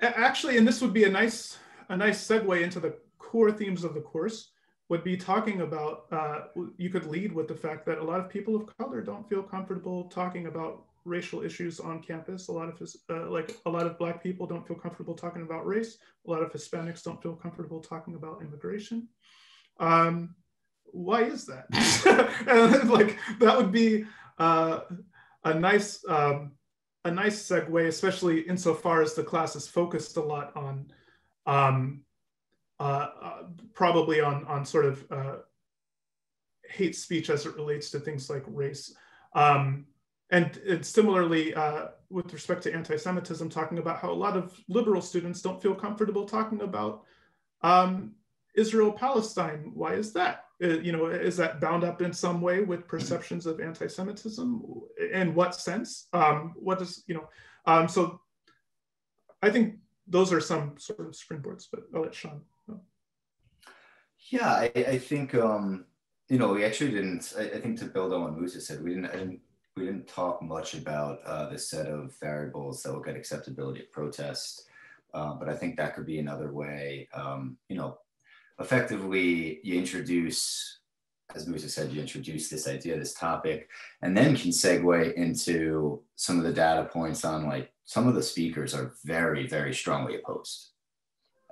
actually, and this would be a nice a nice segue into the core themes of the course would be talking about, uh, you could lead with the fact that a lot of people of color don't feel comfortable talking about racial issues on campus. A lot of uh, like a lot of black people don't feel comfortable talking about race. A lot of Hispanics don't feel comfortable talking about immigration. Um, why is that? and like that would be uh, a nice um, a nice segue, especially insofar as the class is focused a lot on um, probably on on sort of uh, hate speech as it relates to things like race. Um, and, and, similarly, uh, with respect to anti-Semitism, talking about how a lot of liberal students don't feel comfortable talking about um, Israel-Palestine. Why is that? Uh, you know, is that bound up in some way with perceptions of anti-Semitism? In what sense? Um, what does you know? Um, so, I think those are some sort of springboards. But I'll let Sean. Yeah, I, I think um, you know we actually didn't. I, I, think to build on what Musa said, we didn't. didn't we didn't talk much about uh, the set of variables that look at acceptability of protest, uh, but I think that could be another way. Um, you know, effectively, you introduce, as Musa said, you introduce this idea, this topic, and then can segue into some of the data points on like some of the speakers are very, very strongly opposed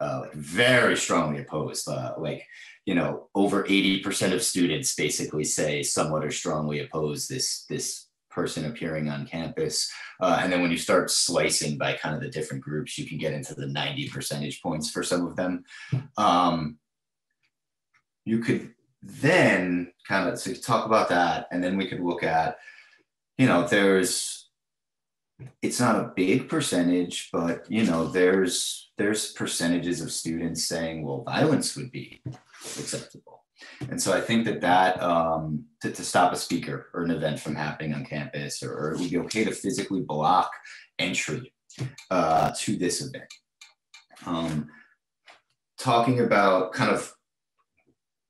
uh, very strongly opposed. Uh, like, you know, over 80% of students basically say somewhat or strongly oppose this, this person appearing on campus. Uh, and then when you start slicing by kind of the different groups, you can get into the 90 percentage points for some of them. Um, you could then kind of so talk about that, and then we could look at, you know, there's it's not a big percentage, but you know, there's there's percentages of students saying, well, violence would be acceptable. And so I think that that um, to, to stop a speaker or an event from happening on campus, or, or it would be okay to physically block entry uh, to this event. Um, talking about kind of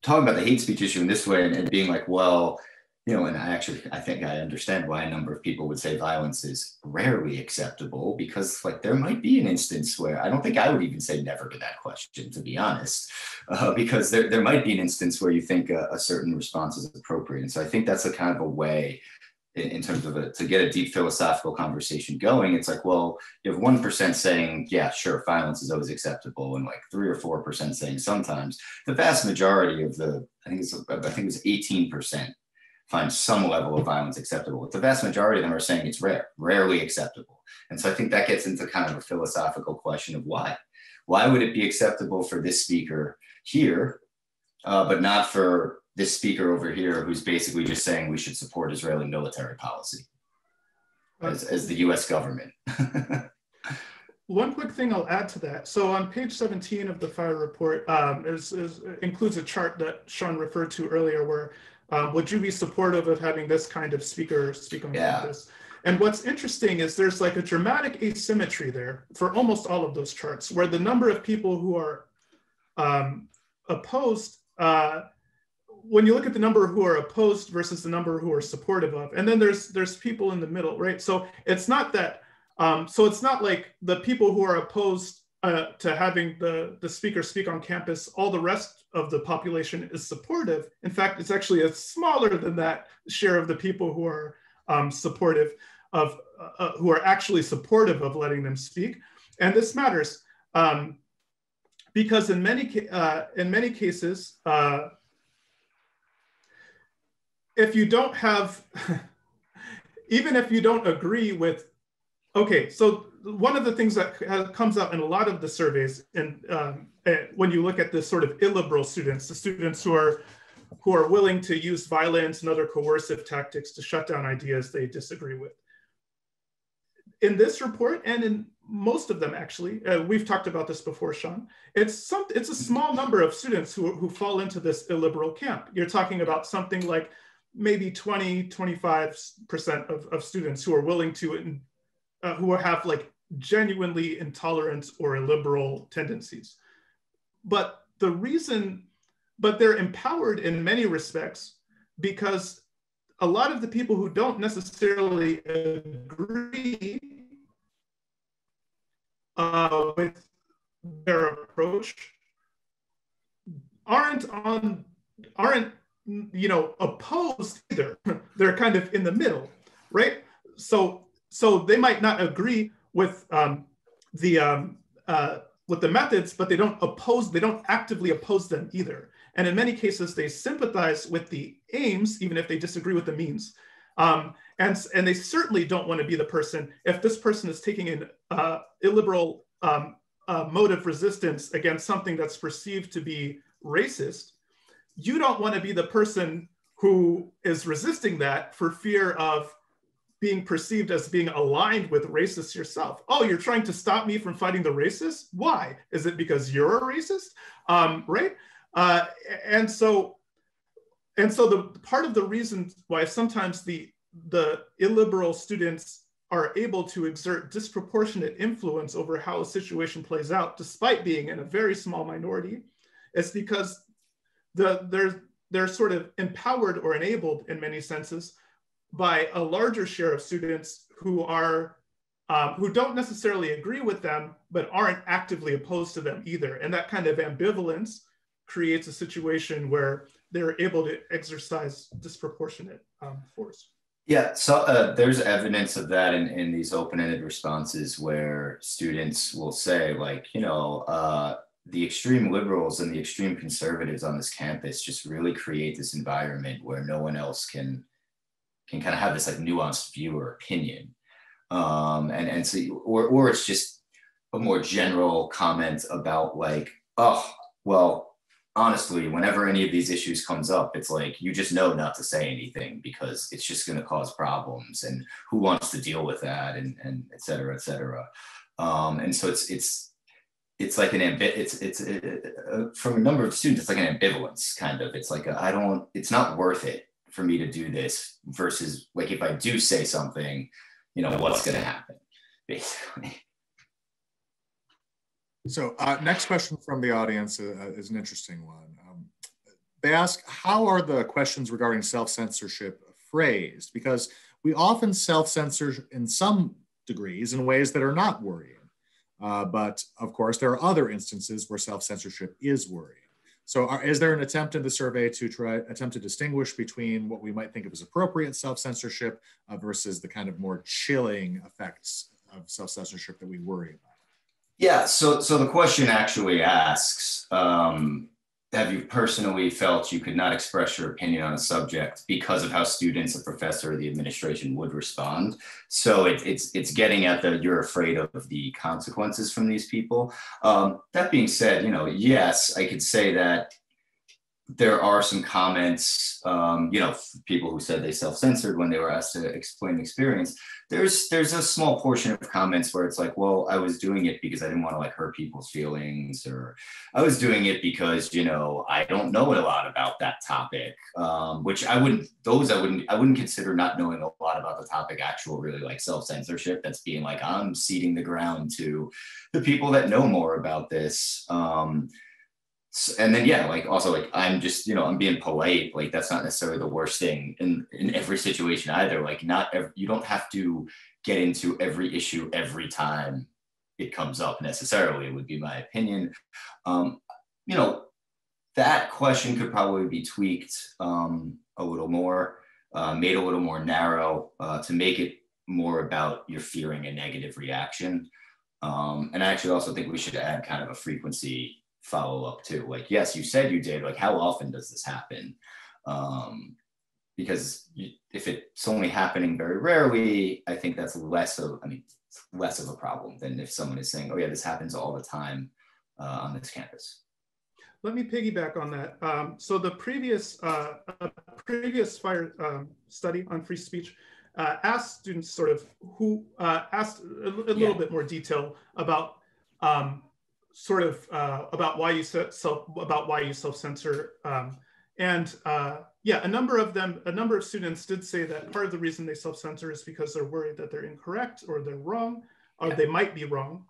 talking about the hate speech issue in this way and, and being like, well, you know, and I actually I think I understand why a number of people would say violence is rarely acceptable because like there might be an instance where I don't think I would even say never to that question to be honest, uh, because there there might be an instance where you think a, a, certain response is appropriate, and so I think that's a kind of a way in, terms of a, to get a deep philosophical conversation going, it's like, well, you have 1% saying, yeah, sure, violence is always acceptable, and like three or 4% saying sometimes. The vast majority of the, I think it's, I think it was 18% find some level of violence acceptable. But the vast majority of them are saying it's rare, rarely acceptable. And so I think that gets into kind of a philosophical question of why. Why would it be acceptable for this speaker here, uh, but not for this speaker over here who's basically just saying we should support Israeli military policy as, as the US government. One quick thing I'll add to that. So on page 17 of the fire report um, is, is, includes a chart that Sean referred to earlier where um, would you be supportive of having this kind of speaker speak on yeah. campus? And what's interesting is there's like a dramatic asymmetry there for almost all of those charts where the number of people who are um, opposed uh, when you look at the number who are opposed versus the number who are supportive of, and then there's there's people in the middle, right? So it's not that. Um, so it's not like the people who are opposed uh, to having the the speaker speak on campus. All the rest of the population is supportive. In fact, it's actually a smaller than that share of the people who are um, supportive of uh, who are actually supportive of letting them speak. And this matters um, because in many uh, in many cases uh, if you don't have, even if you don't agree with, okay, so one of the things that comes up in a lot of the surveys, and um, when you look at the sort of illiberal students, the students who are who are willing to use violence and other coercive tactics to shut down ideas they disagree with. In this report, and in most of them actually, uh, we've talked about this before, Sean. It's some, it's a small number of students who, who fall into this illiberal camp. You're talking about something like maybe 20, 25% of, of students who are willing to, uh, who have like genuinely intolerant or illiberal tendencies. But the reason, but they're empowered in many respects because a lot of the people who don't necessarily agree uh, with their approach aren't on aren't you know opposed either. They're kind of in the middle right? So so they might not agree with um, the um, uh, with the methods but they don't oppose they don't actively oppose them either. And in many cases they sympathize with the aims even if they disagree with the means. Um, and and they certainly don't want to be the person if this person is taking an uh, illiberal um, uh, mode of resistance against something that's perceived to be racist you don't want to be the person who is resisting that for fear of being perceived as being aligned with racists yourself. Oh, you're trying to stop me from fighting the racists? Why? Is it because you're a racist? Um, right? Uh, and so, and so the part of the reason why sometimes the the illiberal students are able to exert disproportionate influence over how a situation plays out, despite being in a very small minority, is because the, they're, they're sort of empowered or enabled in many senses by a larger share of students who are um, who don't necessarily agree with them, but aren't actively opposed to them either. And that kind of ambivalence creates a situation where they're able to exercise disproportionate um, force. Yeah, so uh, there's evidence of that in, in these open-ended responses where students will say, like, you know, uh, the extreme liberals and the extreme conservatives on this campus just really create this environment where no one else can can kind of have this like nuanced view or opinion. Um and and so or or it's just a more general comment about like oh well honestly whenever any of these issues comes up it's like you just know not to say anything because it's just going to cause problems and who wants to deal with that? And and et cetera et cetera. Um and so it's it's it's like an ambi- it's it's it, uh, uh, from a number of students it's like an ambivalence kind of. It's like I don't it's not worth it for me to do this versus like if I do say something you know what's going to happen basically. So uh, next question from the audience uh, is an interesting one. Um, they ask how are the questions regarding self-censorship phrased? Because we often self-censor in some degrees in ways that are not worrying. Uh, but of course, there are other instances where self censorship is worrying. So are, is there an attempt in the survey to try attempt to distinguish between what we might think of as appropriate self-censorship uh, versus the kind of more chilling effects of self-censorship that we worry about? Yeah, so so the question actually asks, um, have you personally felt you could not express your opinion on a subject because of how students, a professor, or the administration would respond? So it, it's it's getting at the you're afraid of the consequences from these people. Um, that being said, you know, yes, I could say that there are some comments, um, you know, people who said they self-censored when they were asked to explain the experience. There's there's a small portion of comments where it's like, well, I was doing it because I didn't want to like hurt people's feelings, or I was doing it because you know I don't know a lot about that topic. Um, which I wouldn't those I wouldn't I wouldn't consider not knowing a lot about the topic actual really like self-censorship. That's being like I'm ceding the ground to the people that know more about this. Um, and then yeah like also like i'm just you know i'm being polite like that's not necessarily the worst thing in in every situation either like not every, you don't have to get into every issue every time it comes up necessarily would be my opinion. Um you know that question could probably be tweaked um a little more uh, made a little more narrow uh, to make it more about you're fearing a negative reaction. Um, and i actually also think we should add kind of a frequency follow up too. Like, yes, you said you did. Like, how often does this happen? Um, because you, if it's only happening very rarely, I think that's less of, I mean, less of a problem than if someone is saying, oh yeah, this happens all the time uh, on this campus. Let me piggyback on that. Um, so the previous uh, previous fire um, study on free speech uh, asked students sort of who uh, asked a, a little yeah. bit more detail about um, sort of uh, about why you self about why you self censor. Um, and uh, yeah, a number of them, a number of students did say that part of the reason they self censor is because they're worried that they're incorrect or they're wrong or yeah. they might be wrong.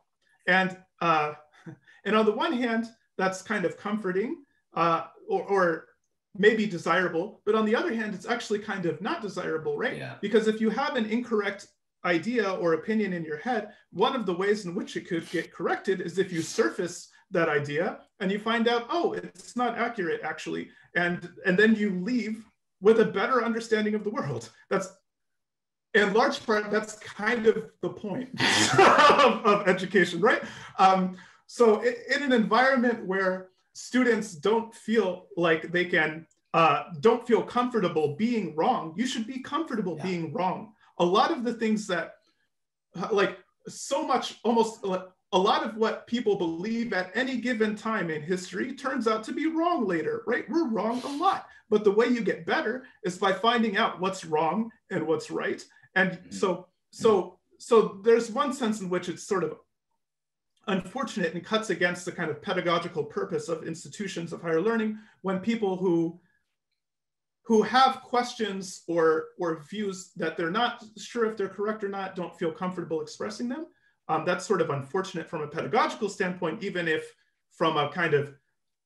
And uh, and on the one hand, that's kind of comforting uh, or, or maybe desirable, but on the other hand, it's actually kind of not desirable, right? Yeah. Because if you have an incorrect idea or opinion in your head, one of the ways in which it could get corrected is if you surface that idea and you find out, oh, it's not accurate actually. And, and then you leave with a better understanding of the world. That's in large part, that's kind of the point of, of, education, right? Um, so in an environment where students don't feel like they can, uh, don't feel comfortable being wrong, you should be comfortable yeah. being wrong a lot of the things that like so much almost a lot of what people believe at any given time in history turns out to be wrong later, right? We're wrong a lot. But the way you get better is by finding out what's wrong and what's right. And mm-hmm. so, so, so there's one sense in which it's sort of unfortunate and cuts against the kind of pedagogical purpose of institutions of higher learning when people who who have questions or, or views that they're not sure if they're correct or not, don't feel comfortable expressing them. Um, that's sort of unfortunate from a pedagogical standpoint, even if from a kind of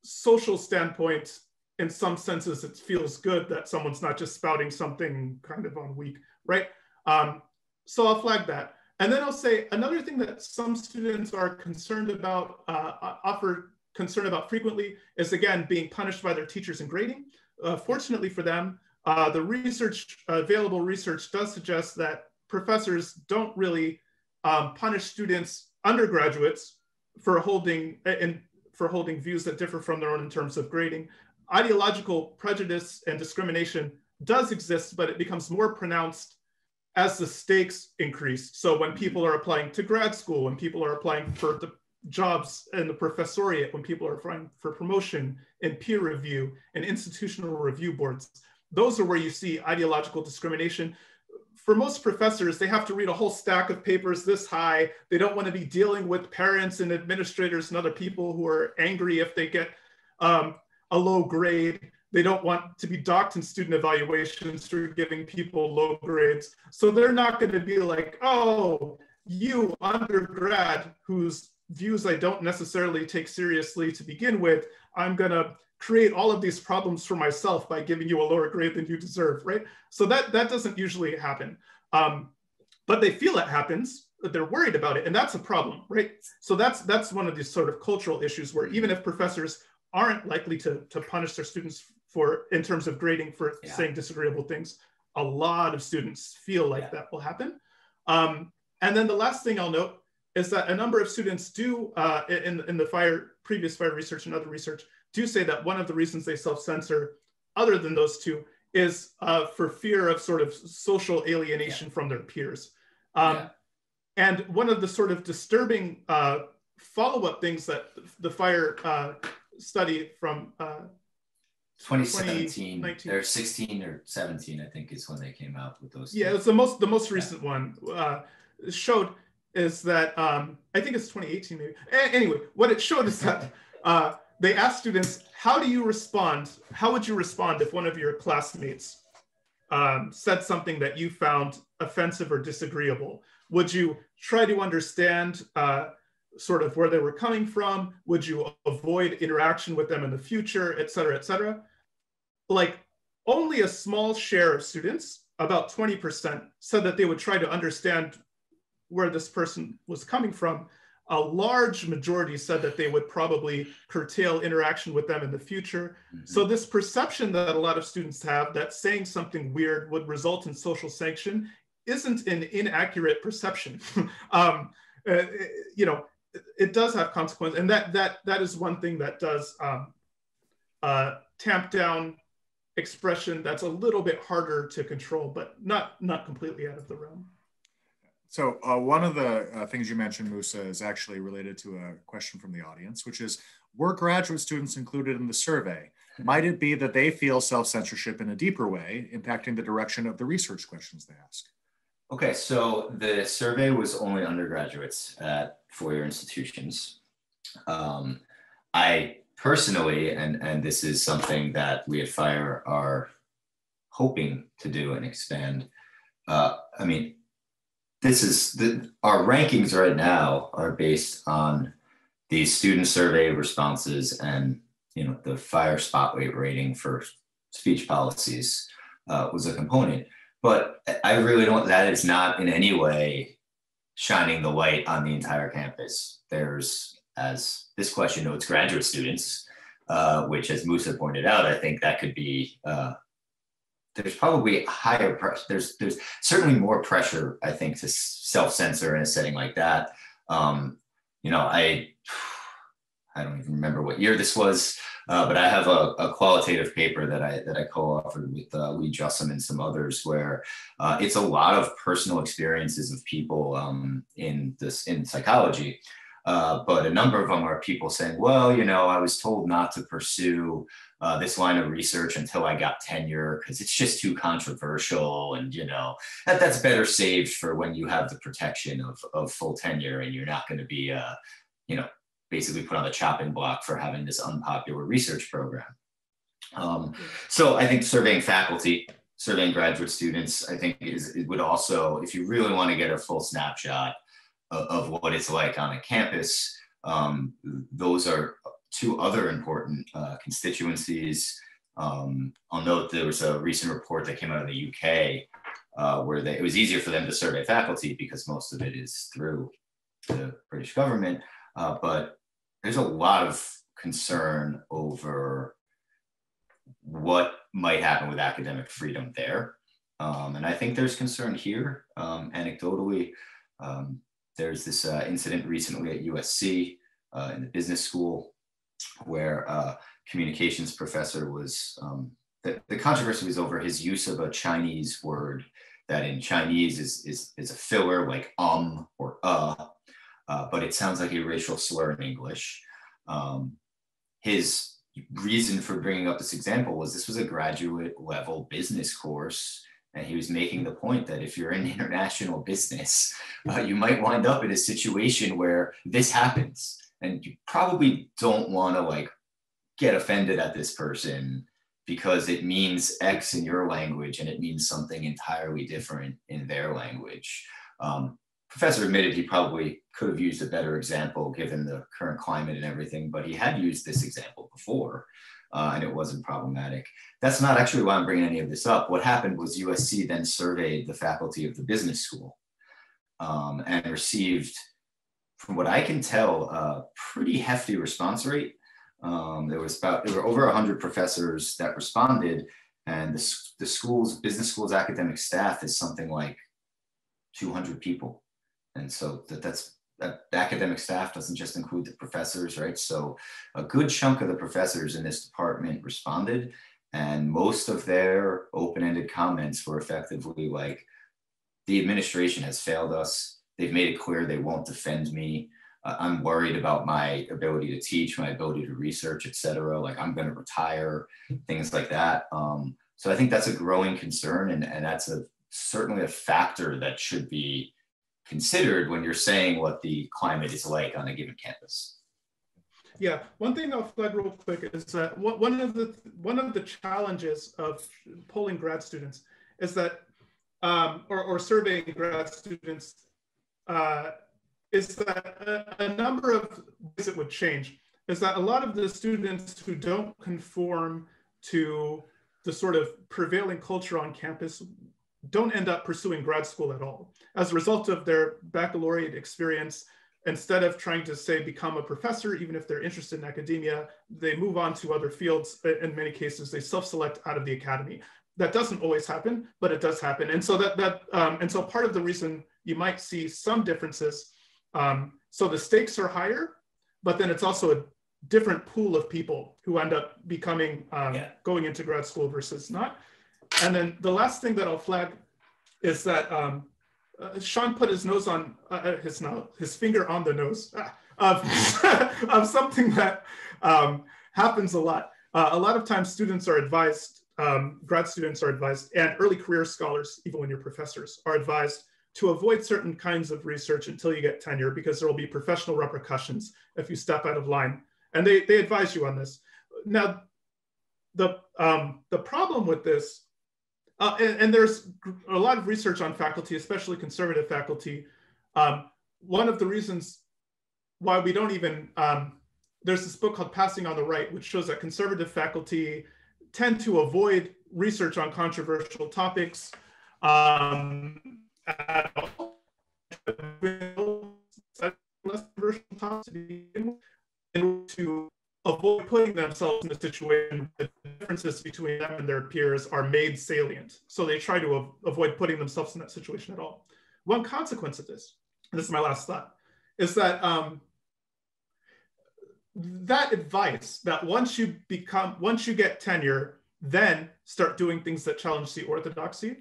social standpoint, in some senses, it feels good that someone's not just spouting something kind of on weak, right? Um, so I'll flag that. And then I'll say another thing that some students are concerned about, uh, offer concern about frequently is again, being punished by their teachers in grading. Uh, fortunately for them, uh, the research, available research does suggest that professors don't really um, punish students, undergraduates, for holding and for holding views that differ from their own in terms of grading. Ideological prejudice and discrimination does exist, but it becomes more pronounced as the stakes increase. So when people are applying to grad school, when people are applying for the jobs in the professoriate when people are applying for promotion and peer review and institutional review boards. Those are where you see ideological discrimination. For most professors, they have to read a whole stack of papers this high. They don't want to be dealing with parents and administrators and other people who are angry if they get um, a low grade. They don't want to be docked in student evaluations for giving people low grades. So they're not going to be like, oh, you undergrad who's views I don't necessarily take seriously to begin with, I'm going to create all of these problems for myself by giving you a lower grade than you deserve, right? So that, that doesn't usually happen. Um, but they feel it happens, but they're worried about it, and that's a problem, right? So that's, that's one of these sort of cultural issues where even if professors aren't likely to, to punish their students for in terms of grading for yeah. saying disagreeable things. A lot of students feel like yeah. that will happen. Um, and then the last thing I'll note is that a number of students do uh, in, in the fire previous fire research and other research do say that one of the reasons they self-censor other than those two is uh, for fear of sort of social alienation yeah. from their peers. Um, yeah. And one of the sort of disturbing uh, follow-up things that the fire uh, study from uh, 2017 or 16 or 17 i think is when they came out with those yeah it's the most the most recent yeah. one uh, showed is that um, i think it's 2018 maybe a- anyway what it showed is that uh, they asked students how do you respond how would you respond if one of your classmates um, said something that you found offensive or disagreeable would you try to understand uh, sort of where they were coming from? Would you avoid interaction with them in the future, et cetera, et cetera? Like only a small share of students, about 20%, said that they would try to understand where this person was coming from. A large majority said that they would probably curtail interaction with them in the future. Mm-hmm. So, this perception that a lot of students have that saying something weird would result in social sanction isn't an inaccurate perception. um, uh, you know, it does have consequences, and that that that is one thing that does um, uh, tamp down expression. That's a little bit harder to control, but not not completely out of the realm. So uh, one of the uh, things you mentioned, Musa, is actually related to a question from the audience, which is, were graduate students included in the survey? Might it be that they feel self-censorship in a deeper way, impacting the direction of the research questions they ask? Okay, so the survey was only undergraduates at four-year institutions. Um, I personally, and and this is something that we at Fire are hoping to do and expand. Uh, I mean, this is the our rankings right now are based on these student survey responses and you know the Fire Spotlight rating for speech policies uh, was a component but I really don't, that is not in any way shining the light on the entire campus. There's, as this question notes, graduate students, uh, which as Musa pointed out, I think that could be, uh, there's probably higher pressure. There's, there's certainly more pressure, I think, to self-censor in a setting like that. Um, you know, I, I don't even remember what year this was, uh, but I have a, a, qualitative paper that I that I co-authored with uh, Lee Jussim and some others, where uh, it's a lot of personal experiences of people um, in this in psychology. Uh, but a number of them are people saying, "Well, you know, I was told not to pursue uh, this line of research until I got tenure because it's just too controversial, and you know that that's better saved for when you have the protection of of full tenure and you're not going to be, uh, you know, basically put on the chopping block for having this unpopular research program. Um, so I think surveying faculty, surveying graduate students, I think is it would also, if you really want to get a full snapshot of, of what it's like on a campus, um, those are two other important uh, constituencies. Um, I'll note there was a recent report that came out of the UK uh, where they, it was easier for them to survey faculty because most of it is through the British government. Uh, but there's a lot of concern over what might happen with academic freedom there. Um, and I think there's concern here. Um, anecdotally, um, there's this uh, incident recently at USC uh, in the business school where a uh, communications professor was, um, the, the controversy was over his use of a Chinese word that in Chinese is, is, is a filler like um or uh, uh, but it sounds like a racial slur in English. Um, his reason for bringing up this example was this was a graduate level business course. And he was making the point that if you're in international business, uh, you might wind up in a situation where this happens. And you probably don't want to like get offended at this person because it means X in your language and it means something entirely different in their language. Um, professor admitted he probably could have used a better example given the current climate and everything, but he had used this example before uh, and it wasn't problematic. That's not actually why I'm bringing any of this up. What happened was USC then surveyed the faculty of the business school um, and received, from what I can tell, a pretty hefty response rate. Um, there was about there were over 100 professors that responded, and the, the school's business school's academic staff is something like 200 people, and so that that's that academic staff doesn't just include the professors, right? So a good chunk of the professors in this department responded, and most of their open-ended comments were effectively like, the administration has failed us. They've made it clear they won't defend me. Uh, I'm worried about my ability to teach, my ability to research, et cetera. Like I'm going to retire, things like that. Um, so I think that's a growing concern, and, and that's a certainly a factor that should be considered when you're saying what the climate is like on a given campus. Yeah, one thing I'll flag real quick is that one of the one of the challenges of polling grad students is that, um, or, or surveying grad students, uh, is that a, a number of ways it would change. Is that a lot of the students who don't conform to the sort of prevailing culture on campus don't end up pursuing grad school at all. As a result of their baccalaureate experience, instead of trying to say become a professor, even if they're interested in academia, they move on to other fields. In many cases, they self-select out of the academy. That doesn't always happen, but it does happen. And so that that um, and so part of the reason you might see some differences. Um, so the stakes are higher, but then it's also a different pool of people who end up becoming um, yeah. going into grad school versus not. And then the last thing that I'll flag is that um, uh, Sean put his nose on uh, uh his nose, his finger on the nose ah, of, of something that um, happens a lot. Uh, a lot of times students are advised, um, grad students are advised, and early career scholars, even when you're professors, are advised to avoid certain kinds of research until you get tenure because there will be professional repercussions if you step out of line. And they, they advise you on this. Now, the, um, the problem with this uh, and, and, there's a lot of research on faculty, especially conservative faculty. Um, one of the reasons why we don't even, um, there's this book called Passing on the Right, which shows that conservative faculty tend to avoid research on controversial topics. Um, less controversial topics to avoid putting themselves in a situation where the differences between them and their peers are made salient. So they try to avoid putting themselves in that situation at all. One consequence of this, and this is my last thought, is that um, that advice that once you become, once you get tenure, then start doing things that challenge the orthodoxy,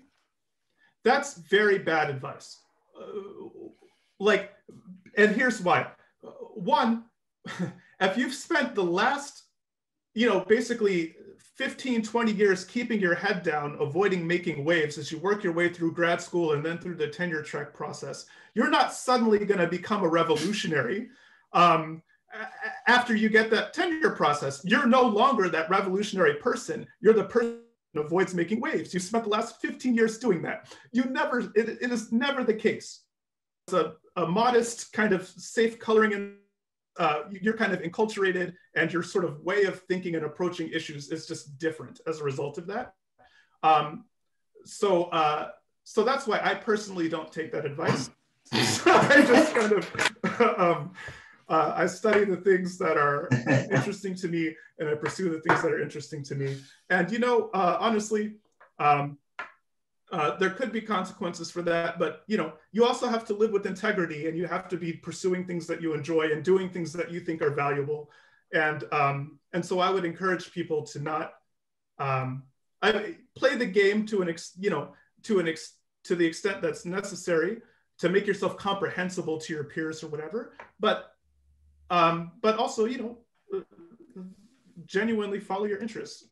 that's very bad advice. Uh, like, and here's why. One, if you've spent the last, you know, basically 15, 20 years keeping your head down, avoiding making waves as you work your way through grad school and then through the tenure track process, you're not suddenly going to become a revolutionary. Um, after you get that tenure process, you're no longer that revolutionary person. You're the person who avoids making waves. You spent the last 15 years doing that. You never, it, it is never the case. It's a, a modest kind of safe coloring in uh, you're kind of enculturated and your sort of way of thinking and approaching issues is just different as a result of that. Um, so, uh, so that's why I personally don't take that advice. I just kind of, um, uh, I study the things that are interesting to me and I pursue the things that are interesting to me. And, you know, uh, honestly, um, uh, there could be consequences for that, but you know, you also have to live with integrity, and you have to be pursuing things that you enjoy and doing things that you think are valuable. And um, and so I would encourage people to not um, I play the game to an ex, you know to an ex, to the extent that's necessary to make yourself comprehensible to your peers or whatever. But um, but also you know genuinely follow your interests.